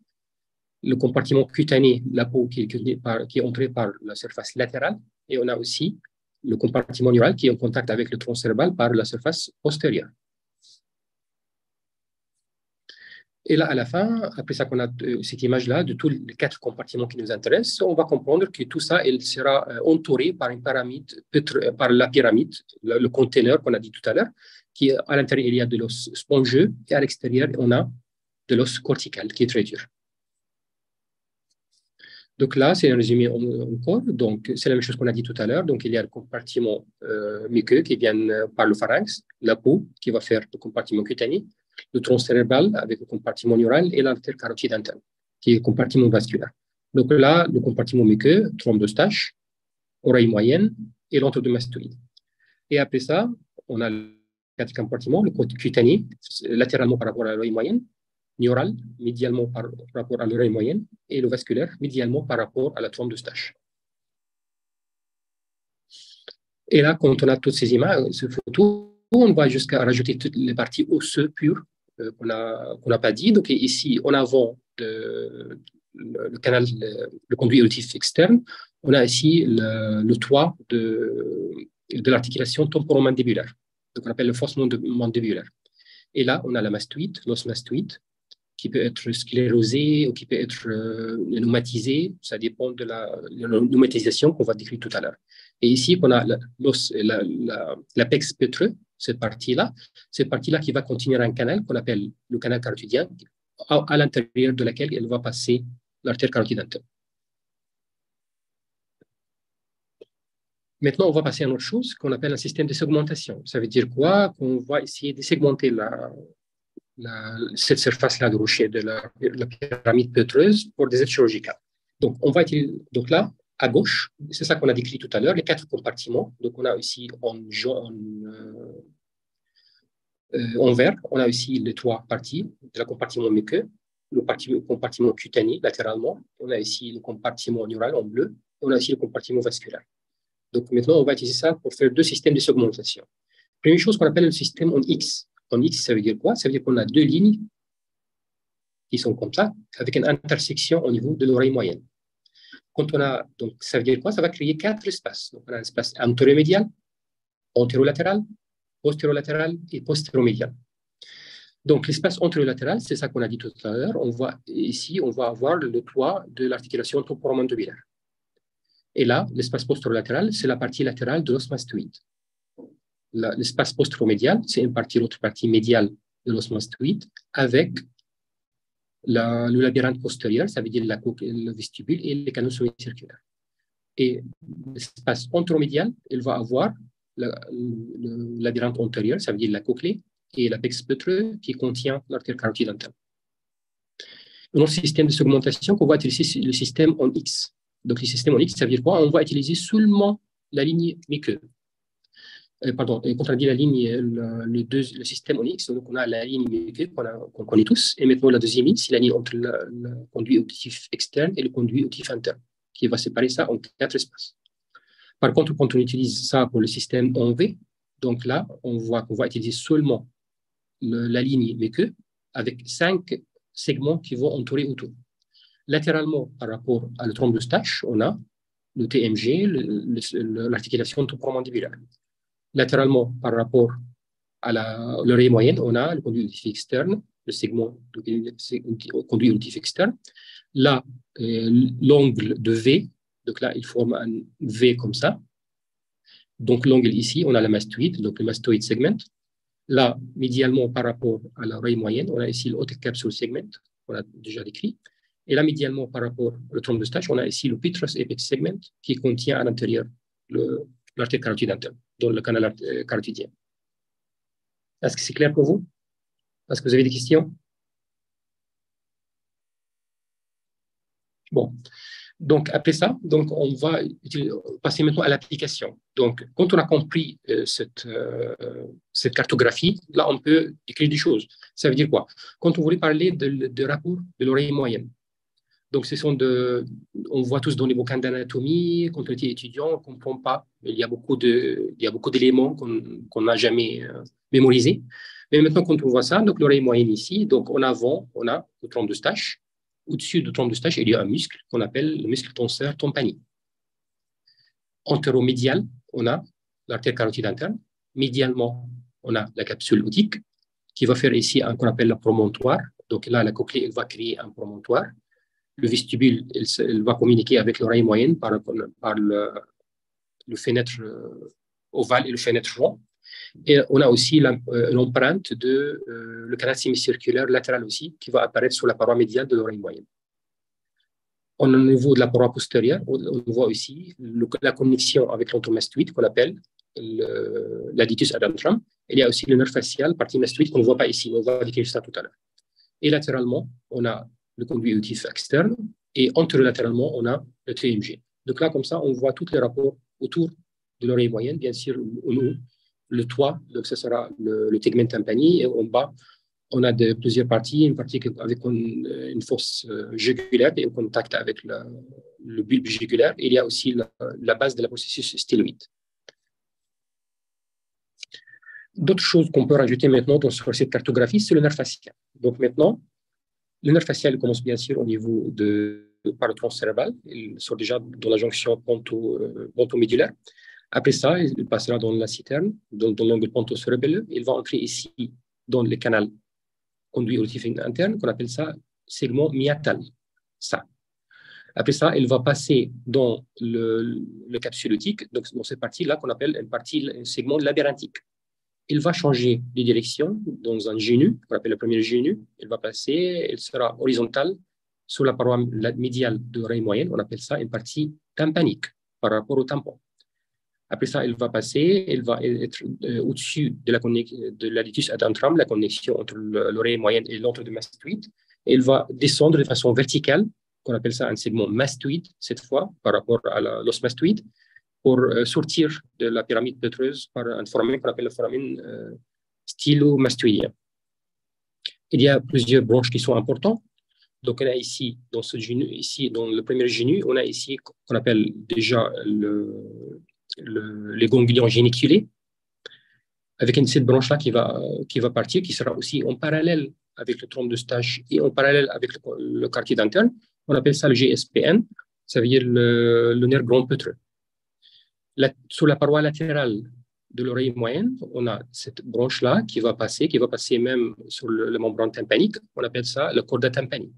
Le compartiment cutané, la peau qui qui est entrée par la surface latérale. Et on a aussi le compartiment neural qui est en contact avec le tronc cérébral par la surface postérieure. Et là, à la fin, après ça qu'on a euh, cette image-là de tous les quatre compartiments qui nous intéressent, on va comprendre que tout ça, il sera euh, entouré par une pyramide, euh, par la pyramide, le, conteneur qu'on a dit tout à l'heure, qui à l'intérieur, il y a de l'os spongeux et à l'extérieur, on a de l'os cortical qui est très dur. Donc là, c'est un résumé encore. Donc, c'est la même chose qu'on a dit tout à l'heure. Donc, il y a le compartiment muqueux qui vient par le pharynx, la peau qui va faire le compartiment cutané, le tronc cérébral avec le compartiment neural et l'artère carotide interne, qui est le compartiment vasculaire. Donc là, le compartiment muqueux, trompe de Stache, oreille moyenne et l'entre de mastoïde. Et après ça, on a le quatrième compartiment, le cutané, latéralement par rapport à l'oreille moyenne, neural, médialement par rapport à l'oreille moyenne, et le vasculaire, médialement par rapport à la trompe de Stache. Et là, quand on a toutes ces images, ces photos, on va jusqu'à rajouter toutes les parties osseuses pures euh, qu'on n'a pas dit. Ici, en avant de, le, canal, le, conduit auditif externe, on a ici le, toit de, de l'articulation temporomandibulaire, donc on appelle le fossement mandibulaire. Et là, on a la mastoïde, l'os mastoïde, qui peut être sclérosé ou qui peut être euh, ça dépend de la, pneumatisation qu'on va décrire tout à l'heure. Et ici, on a l'apex la, pétreux, cette partie-là, cette partie-là qui va contenir un canal qu'on appelle le canal carotidien, à, l'intérieur de laquelle elle va passer l'artère carotide Maintenant, on va passer à autre chose qu'on appelle un système de segmentation. Ça veut dire quoi? Qu'on va essayer de segmenter cette surface-là de rocher de la, pyramide pétreuse pour des aides chirurgicales. Donc, on va donc là, à gauche, c'est ça qu'on a décrit tout à l'heure, les quatre compartiments. Donc, on a ici en, jaune, euh, en vert, on a aussi les trois parties de la compartiment muqueux, le compartiment cutané latéralement, on a ici le compartiment neural en bleu, et on a ici le compartiment vasculaire. Donc maintenant, on va utiliser ça pour faire deux systèmes de segmentation. Première chose qu'on appelle le système en X. En X, ça veut dire quoi? Ça veut dire qu'on a deux lignes qui sont comme ça, avec une intersection au niveau de l'oreille moyenne. Quand on a, donc ça veut dire quoi? Ça va créer quatre espaces. Donc on a un espace antérolatéral, postérolatéral et postéromédial. Donc, l'espace anterolatéral, c'est ça qu'on a dit tout à l'heure. On voit ici, on va avoir le toit de l'articulation temporomandibulaire. Et là, l'espace postérolatéral, c'est la partie latérale de l'os mastoïde. L'espace postéromédial, c'est une partie, l'autre partie médiale de l'os mastoïde, avec le labyrinthe postérieur, ça veut dire la, le vestibule et les canaux circulaires. Et l'espace anteromédial, il va avoir le, labyrinthe antérieur, ça veut dire la cochlée, et l'apex pétreux qui contient l'artère carotide interne. Un autre système de segmentation qu'on va utiliser, le système en X. Donc, le système en X, ça veut dire quoi? On va utiliser seulement la ligne muqueuse. Euh, pardon, quand on dit la ligne, le, le, système en X, donc on a la ligne qu'on connaît tous, et maintenant la deuxième ligne, c'est la ligne entre le, conduit auditif externe et le conduit auditif interne, qui va séparer ça en quatre espaces. Par contre, quand on utilise ça pour le système en V, donc là, on voit qu'on va utiliser seulement la ligne VQ avec cinq segments qui vont entourer autour. Latéralement, par rapport à le trompe de Stache, on a le TMG, l'articulation temporomandibulaire. Latéralement, par rapport à l'oreille moyenne, on a le conduit auditif externe, le segment du conduit auditif externe. Là, euh, l'angle de V, donc là, il forme un V comme ça. Donc, l'angle ici, on a la mastoïde, donc le mastoïde segment. Là, médialement par rapport à l'oreille moyenne, on a ici le haute capsule segment, on a déjà décrit. Et là, médialement par rapport au trompe de Stache, on a ici le Petrus apex segment qui contient à l'intérieur l'artère carotide interne, dans le canal euh, carotidien. Est-ce que c'est clair pour vous? Est-ce que vous avez des questions? Bon. Donc, après ça, donc, on va passer maintenant à l'application. Donc, quand on a compris euh, cette, euh, cette cartographie, là, on peut écrire des choses. Ça veut dire quoi? Quand on voulait parler de, de rapport de l'oreille moyenne, donc, ce sont de, on voit tous dans les bouquins d'anatomie, quand on était étudiant, on ne comprend pas. Il y a beaucoup de, il y a beaucoup d'éléments qu'on n'a jamais euh, mémorisés. Mais maintenant, quand on voit ça, donc l'oreille moyenne ici, donc en avant, on a le tronc de stache au-dessus du trompe de Stache, il y a un muscle qu'on appelle le muscle tenseur tympanique. Antéromédial, on a l'artère carotide interne. Médialement, on a la capsule otique qui va faire ici un qu'on appelle le promontoire. Donc là, la cochlée va créer un promontoire. Le vestibule il, va communiquer avec l'oreille moyenne par, le, fenêtre euh, ovale et le fenêtre rond. Et on a aussi euh, l'empreinte de euh, le canal sémicirculaire latéral aussi, qui va apparaître sur la paroi médiale de l'oreille moyenne. Au niveau de la paroi postérieure, on voit aussi la connexion avec l'entomastoïde qu'on appelle l'aditus adentrum. Il y a aussi le nerf facial, partie mastoïde qu'on ne voit pas ici, on va décrire ça tout à l'heure. Et latéralement, on a le conduit auditif externe et antérolatéralement, on a le TMG. Donc là, comme ça, on voit tous les rapports autour de l'oreille moyenne, bien sûr, le toit, donc ce sera le, le tegment tympani, et en bas, on a de, plusieurs parties, une partie avec une, force euh, jugulaire et en contact avec le bulbe jugulaire. Il y a aussi la, base de la processus stéloïde. D'autres choses qu'on peut rajouter maintenant sur cette cartographie, c'est le nerf facial. Donc maintenant, le nerf facial commence bien sûr au niveau de, par le tronc cérébral. Il sort déjà dans la jonction ponto-médulaire. Euh, Après ça, il passera dans la citerne, dans, l'angle ponto-cérébelleux. Il va entrer ici dans le canal conduit auditif interne, qu'on appelle ça segment miatal. Ça. Après ça, il va passer dans le, le capsulotique, donc dans cette partie-là qu'on appelle une partie, un segment labyrinthique il va changer de direction dans un genou, qu'on appelle le premier genou. Il va passer, il sera horizontal sur la paroi médiale de l'oreille moyenne. On appelle ça une partie tympanique par rapport au tampon. Après ça, il va passer, il va être euh, au-dessus de la de adentrum, la connexion entre l'oreille moyenne et l'entre de mastoïde. Il va descendre de façon verticale, qu'on appelle ça un segment mastoïde cette fois, par rapport à l'os mastoïde pour euh, sortir de la pyramide pétreuse par un foramen qu'on appelle le foramen euh, stylo-mastoïdien. Il y a plusieurs branches qui sont importantes. Donc, on a ici, dans le premier genou, on a ici qu'on appelle déjà le, le, les ganglions géniculés, avec cette branche-là qui va, qui va partir, qui sera aussi en parallèle avec le tronc de stage et en parallèle avec le, quartier d'interne. On appelle ça le GSPN, ça veut dire le, le nerf grand sur la paroi latérale de l'oreille moyenne, on a cette branche-là qui va passer, qui va passer même sur le, membrane tympanique. On appelle ça le corda tympanique.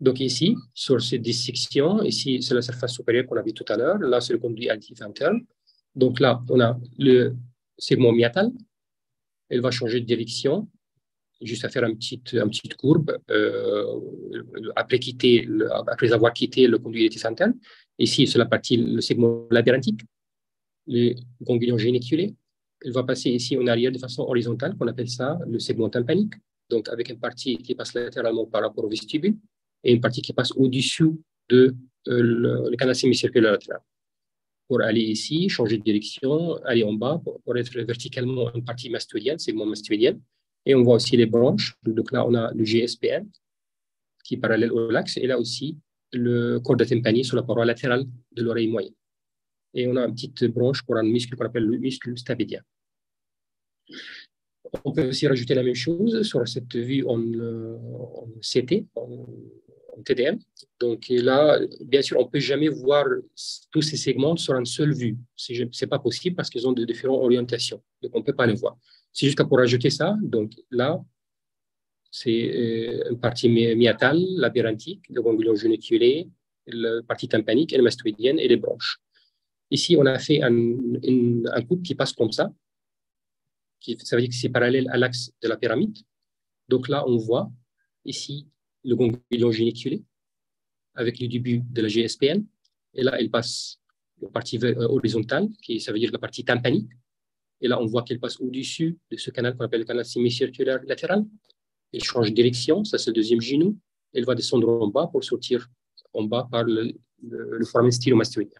Donc ici, sur cette dissection, ici, c'est la surface supérieure qu'on a vu tout à l'heure. Là, c'est le conduit additif interne. Donc là, on a le segment miatal. Elle va changer de direction juste à faire une petite, une petite courbe euh, après, quitter après avoir quitté le conduit interne. Ici, c'est la partie, le segment labyrinthique, le ganglion géniculé. Il va passer ici en arrière de façon horizontale, qu'on appelle ça le segment tympanique, donc avec une partie qui passe latéralement par rapport au vestibule et une partie qui passe au-dessus de euh, le, canal sémicirculaire latéral. Pour aller ici, changer de direction, aller en bas, pour, pour être verticalement une partie mastoïdienne, segment mastoïdien, et on voit aussi les branches. Donc là, on a le GSPN qui est parallèle au laxe. Et là aussi, le corps de tympanie sur la paroi latérale de l'oreille moyenne. Et on a une petite branche pour un muscle qu'on appelle le muscle stabédien. On peut aussi rajouter la même chose sur cette vue en, en CT, en, TDM. Donc là, bien sûr, on ne peut jamais voir tous ces segments sur une seule vue. Ce n'est pas possible parce qu'ils ont de différentes orientations. Donc on ne peut pas les voir. C'est juste pour ajouter ça. Donc là, c'est euh, une partie myatale, labyrinthique, le ganglion géniculé, la partie tympanique et la mastoïdienne et les branches. Ici, on a fait un, un couple qui passe comme ça. Qui, ça veut dire que c'est parallèle à l'axe de la pyramide. Donc là, on voit ici le ganglion géniculé avec le début de la GSPN. Et là, il passe la partie euh, horizontale, qui, ça veut dire la partie tympanique. Et là, on voit qu'elle passe au-dessus de ce canal qu'on appelle le canal sémicirculaire latéral. Elle change de direction, ça c'est le deuxième genou. Elle va descendre en bas pour sortir en bas par le, le, foramen stylomastoïdien.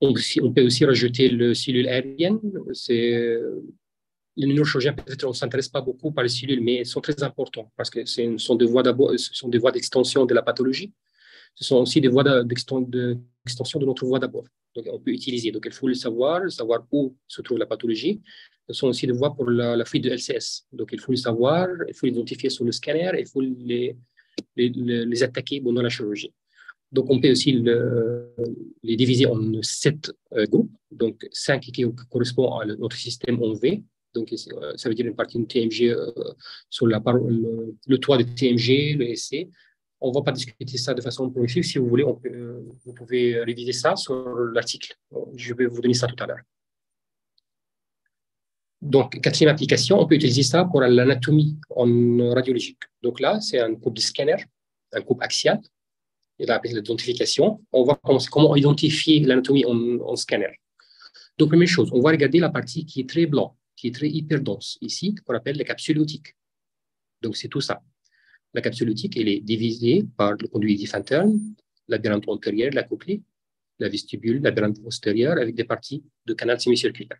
On, on, peut aussi rajouter le cellule aérienne. C'est les neurochirurgiens, peut-être, on ne s'intéresse pas beaucoup par les cellules, mais elles sont très importantes parce que ce sont des voies d'extension de la pathologie. Ce sont aussi des voies d'extension de notre voie d'abord. Donc, on peut utiliser. Donc, il faut le savoir, savoir où se trouve la pathologie. Ce sont aussi des voies pour la, fuite de LCS. Donc, il faut le savoir, il faut l'identifier sur le scanner, il faut les, les, les attaquer pendant la chirurgie. Donc, on peut aussi les diviser en sept euh, groupes. Donc, cinq qui correspondent à notre système en V. Donc, euh, ça veut dire une partie de TMG euh, sur le, le, toit de TMG, le SC, on ne va pas discuter ça de façon prolifique. Si vous voulez, vous pouvez réviser ça sur l'article. Je vais vous donner ça tout à l'heure. Donc, quatrième application, on peut utiliser ça pour l'anatomie en radiologique. Donc là, c'est un coupe de scanner, un coupe axial. Et là, avec l'identification, on va comment, comment identifier l'anatomie en, scanner. Donc, première chose, on va regarder la partie qui est très blanche, qui est très hyperdense, ici, qu'on appelle la capsule optique. Donc, c'est tout ça. La capsule optique, elle est divisée par le conduit interne, labyrinthe antérieur, la cochlée, la vestibule, labyrinthe postérieur, avec des parties de canal sémicirculaire.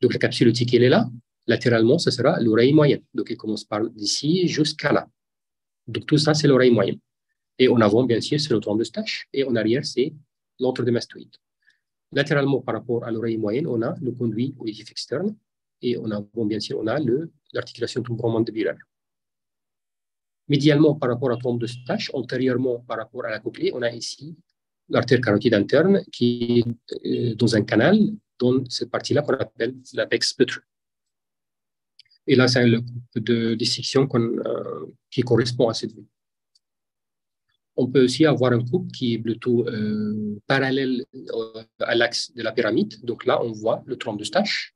Donc la capsule optique, elle est là. Latéralement, ce sera l'oreille moyenne. Donc elle commence par d'ici jusqu'à là. Donc tout ça, c'est l'oreille moyenne. Et en avant, bien sûr, c'est le tronc de stache. Et en arrière, c'est l'entre de mastoïde. Latéralement, par rapport à l'oreille moyenne, on a le conduit auditif externe. Et en avant, bien sûr, on a l'articulation temporomandibular. Médialement, par rapport à trompe de stache, antérieurement, par rapport à la cochlée, on a ici l'artère carotide interne qui est euh, dans un canal, dans cette partie-là qu'on appelle l'apex petreux. Et là, c'est le coupe de dissection euh, qui correspond à cette vue. On peut aussi avoir un couple qui est plutôt euh, parallèle à l'axe de la pyramide. Donc là, on voit le tronc de stache,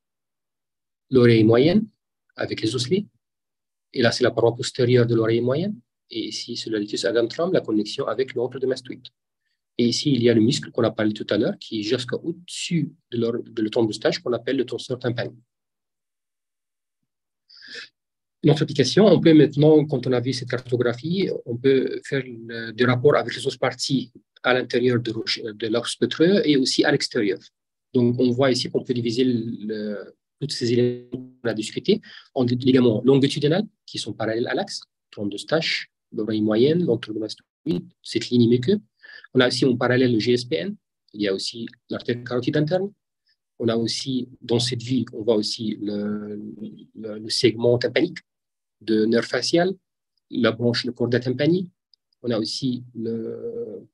l'oreille moyenne avec les osselets. Et là, c'est la paroi postérieure de l'oreille moyenne. Et ici, c'est le litus adentrum, la connexion avec l'autre de mastoïde. Et ici, il y a le muscle qu'on a parlé tout à l'heure, qui est jusqu'au-dessus de, le tronc de stache, qu'on appelle le tonseur tympanique notre application, on peut maintenant, quand on a vu cette cartographie, on peut faire des rapports avec les autres parties à l'intérieur de, de pétreux et aussi à l'extérieur. Donc, on voit ici qu'on peut diviser le, tous ces éléments qu'on a discutés en ligaments longitudinaux qui sont parallèles à l'axe, tronc de stache, l'oreille moyenne, l'entourmastoïde, cette ligne muqueuse. On a aussi en parallèle le GSPN, il y a aussi l'artère carotide interne. On a aussi, dans cette vue, on voit aussi le, segment tympanique de nerf facial, la branche de corda tympani. On a aussi le,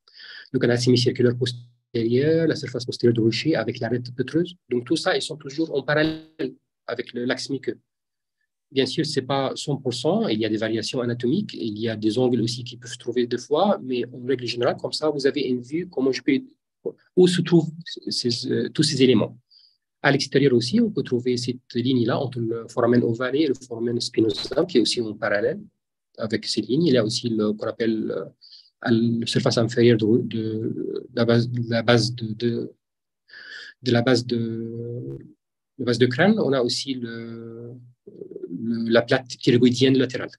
le canal sémicirculaire postérieur, la surface postérieure du rocher avec l'arête pétreuse. Donc tout ça, ils sont toujours en parallèle avec l'axe muqueux. Bien sûr, ce n'est pas 100%, il y a des variations anatomiques, il y a des angles aussi qui peuvent se trouver deux fois, mais en règle générale, comme ça, vous avez une vue, comment je peux, où se trouvent euh, tous ces éléments. À l'extérieur aussi, on peut trouver cette ligne-là entre le foramen ovale et le foramen spinosum, qui est aussi en parallèle avec ces lignes. Il y a aussi le qu'on appelle euh, la surface inférieure de, la base, de, la base de, la base de, crâne. On a aussi la plate thyroïdienne latérale.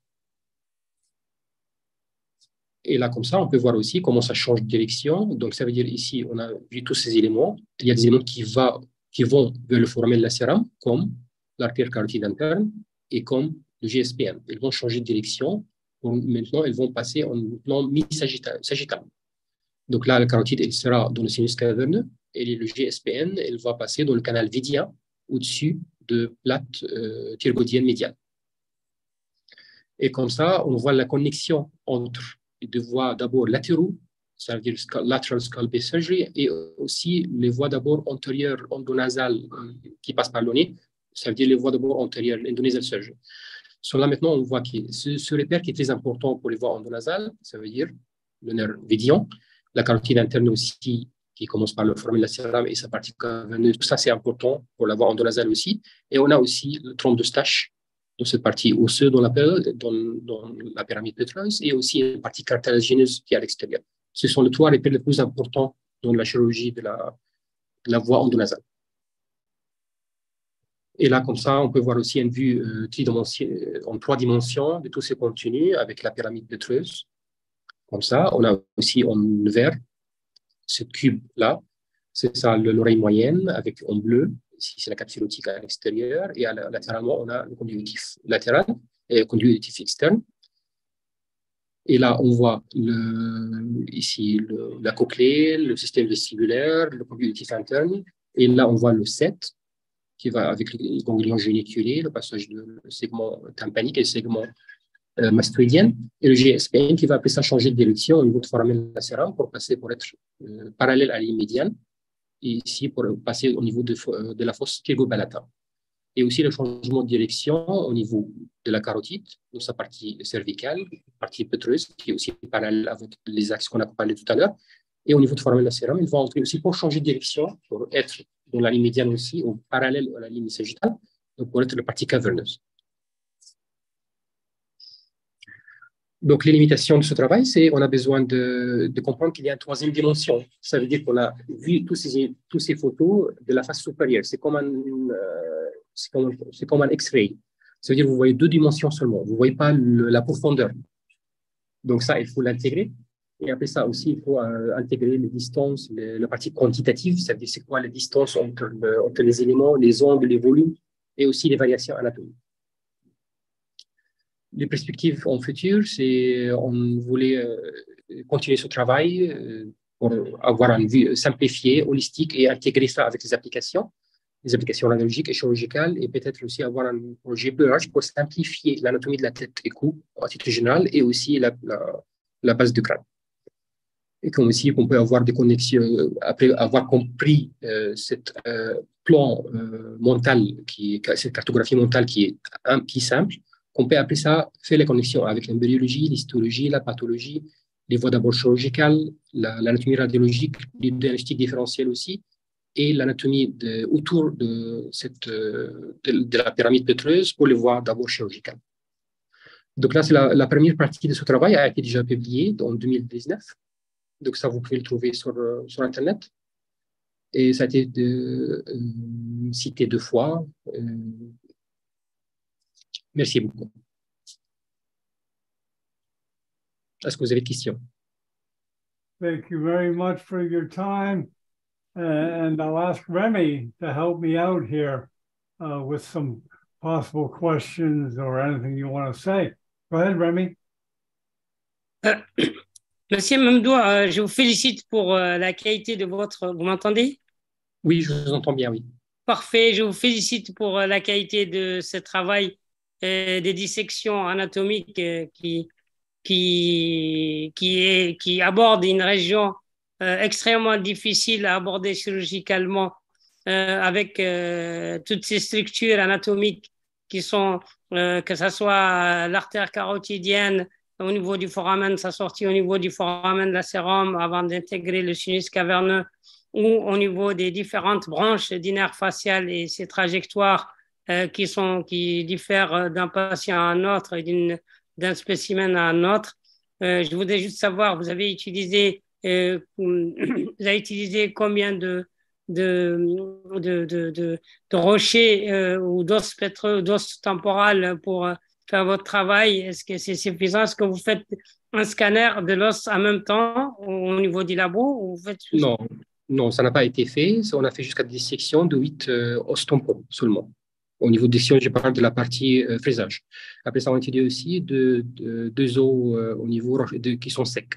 Et là, comme ça, on peut voir aussi comment ça change de direction. Donc, ça veut dire ici, on a vu tous ces éléments. Il y a des éléments qui vont qui vont vers le foramen lacérum, comme l'artère carotide interne et comme le GSPN. Ils vont changer de direction. Maintenant, ils vont passer en plan mi-sagittal. Donc là, la carotide, elle sera dans le sinus caverneux et le GSPN, elle va passer dans le canal vidien au-dessus de plate euh, thyroïdienne médiane. Et comme ça, on voit la connexion entre les voies d'abord latéraux ça veut dire lateral base surgery, et aussi les voies d'abord antérieures endonasales euh, qui passent par le nez, ça veut dire les voies d'abord antérieures, l'endonasal surgery. Sur là, maintenant, on voit que ce, repère qui est très important pour les voies endonasales, ça veut dire le nerf vidion, la carotide interne aussi, qui commence par le foramen lacérum et sa partie caverneuse. Tout ça, c'est important pour la voie endonasale aussi. Et on a aussi le tronc de Stache dans cette partie osseuse dans la, dans, dans la pyramide pétreuse et aussi une partie cartilagineuse qui est à l'extérieur ce sont les trois repères les plus importants dans la chirurgie de la, la voie endonasale. Et là, comme ça, on peut voir aussi une vue euh, euh, en trois dimensions de tous ces contenus avec la pyramide pétreuse. Comme ça, on a aussi en vert ce cube-là. C'est ça l'oreille moyenne avec en bleu. Ici, c'est la capsule optique à l'extérieur. Et à, latéralement, on a le conduit auditif latéral et le conduit auditif externe. Et là, on voit ici la cochlée, le système vestibulaire, le conductif interne. Et là, on voit le 7 qui va avec le ganglion géniculé, le passage du segment tympanique et le segment euh, mastoïdien. Et le GSPN qui va après ça changer de direction au niveau de foramen lacérum pour passer pour être euh, parallèle à l'immédiane. Et ici, pour passer au niveau de, euh, la fosse Kirgo-Balata et aussi le changement de direction au niveau de la carotide, dans sa partie cervicale, partie pétreuse, qui est aussi parallèle avec les axes qu'on a parlé tout à l'heure. Et au niveau de foramen lacérum, il va entrer aussi pour changer de direction, pour être dans la ligne médiane aussi, ou parallèle à la ligne sagittale, donc pour être la partie caverneuse. Donc, les limitations de ce travail, c'est qu'on a besoin de, comprendre qu'il y a une troisième dimension. Ça veut dire qu'on a vu tous ces, photos de la face supérieure. C'est comme un, euh, comme, un X-ray. Ça veut dire que vous voyez deux dimensions seulement. Vous ne voyez pas la profondeur. Donc ça, il faut l'intégrer. Et après ça aussi, il faut euh, intégrer les distances, la partie quantitative, c'est-à-dire c'est quoi les distances entre, entre, les éléments, les angles, les volumes, et aussi les variations anatomiques. Les perspectives en futur, c'est on voulait euh, continuer ce travail euh, pour avoir une vue simplifiée, holistique et intégrer ça avec les applications, les applications radiologiques et chirurgicales, et peut-être aussi avoir un projet plus large pour simplifier l'anatomie de la tête et cou attitudinale et aussi la, la, la base du crâne et qu'on peut avoir des connexions, euh, après avoir compris euh, euh, plan mental, qui, cette cartographie mentale qui est, un, simple, qu'on peut appeler ça faire les connexions avec l'embryologie, l'histologie, la pathologie, les voies d'abord chirurgicales, l'anatomie radiologique, les diagnostics différentiels aussi, et l'anatomie autour de, cette, de, la pyramide pétreuse pour les voies d'abord chirurgicales. Donc là, c'est la, la, première partie de ce travail a été déjà publiée en 2019. Donc ça, vous pouvez le trouver sur, euh, sur Internet. Et ça a été de, euh, cité deux fois. Euh, merci beaucoup. Est-ce que vous avez des questions? Thank you very much for your time. Uh, and I'll ask Remy to help me out here uh, with some possible questions or anything you want to say. Go ahead, Remy. Monsieur Mamdou, euh, je vous félicite pour euh, la qualité de votre. Vous m'entendez? Oui, je vous entends bien, oui. Parfait. Je vous félicite pour euh, la qualité de ce travail des dissections anatomiques qui, qui, qui, est, qui aborde une région extrêmement difficile à aborder chirurgicalement avec toutes ces structures anatomiques qui sont, que ce soit l'artère carotidienne, au niveau du foramen, sa sortie au niveau du foramen de la sérum avant d'intégrer le sinus caverneux ou au niveau des différentes branches du nerf facial et ses trajectoires euh, qui, sont, qui diffèrent d'un patient à un autre et d'un spécimen à un autre. Euh, je voudrais juste savoir, vous avez utilisé, euh, vous avez utilisé combien de, de, de, de, rochers ou d'os d'os temporales pour faire votre travail Est-ce que c'est suffisant? Est-ce que vous faites un scanner de l'os en même temps au niveau du labo ou vous faites... Non, non, ça n'a pas été fait. On a fait jusqu'à des dissections de 8 euh, os temporaux seulement. Au niveau de dissection, je parle de la partie euh, fraisage. Après ça, on a étudié aussi de, deux os euh, au niveau de, qui sont secs.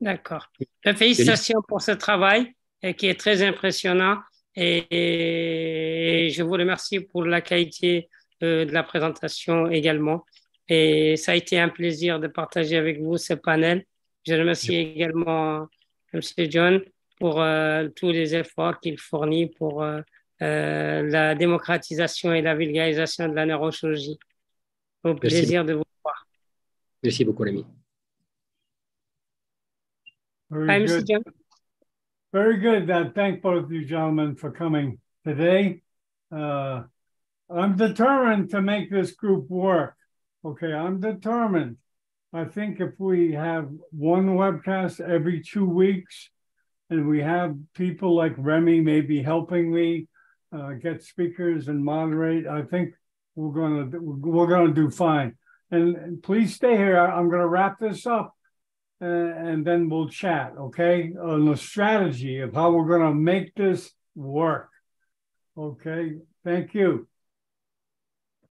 D'accord. Félicitations pour ce travail qui est très impressionnant et je vous remercie pour la qualité euh, de la présentation également. Et ça a été un plaisir de partager avec vous ce panel. Je remercie également M. John pour euh, tous les efforts qu'il fournit pour euh, la démocratisation et la vulgarisation de la neurochirurgie. Au plaisir de vous voir. Merci beaucoup, Rémi. Very good. John. Very good. Uh, thank both of you gentlemen for coming today. Uh, I'm determined to make this group work. Okay, I'm determined. I think if we have one webcast every two weeks and we have people like Remy maybe helping me uh, get speakers and moderate, I think we're going to we're going to do fine. And, and please stay here. I'm going to wrap this up uh, and then we'll chat, okay, on the strategy of how we're going to make this work. Okay, thank you.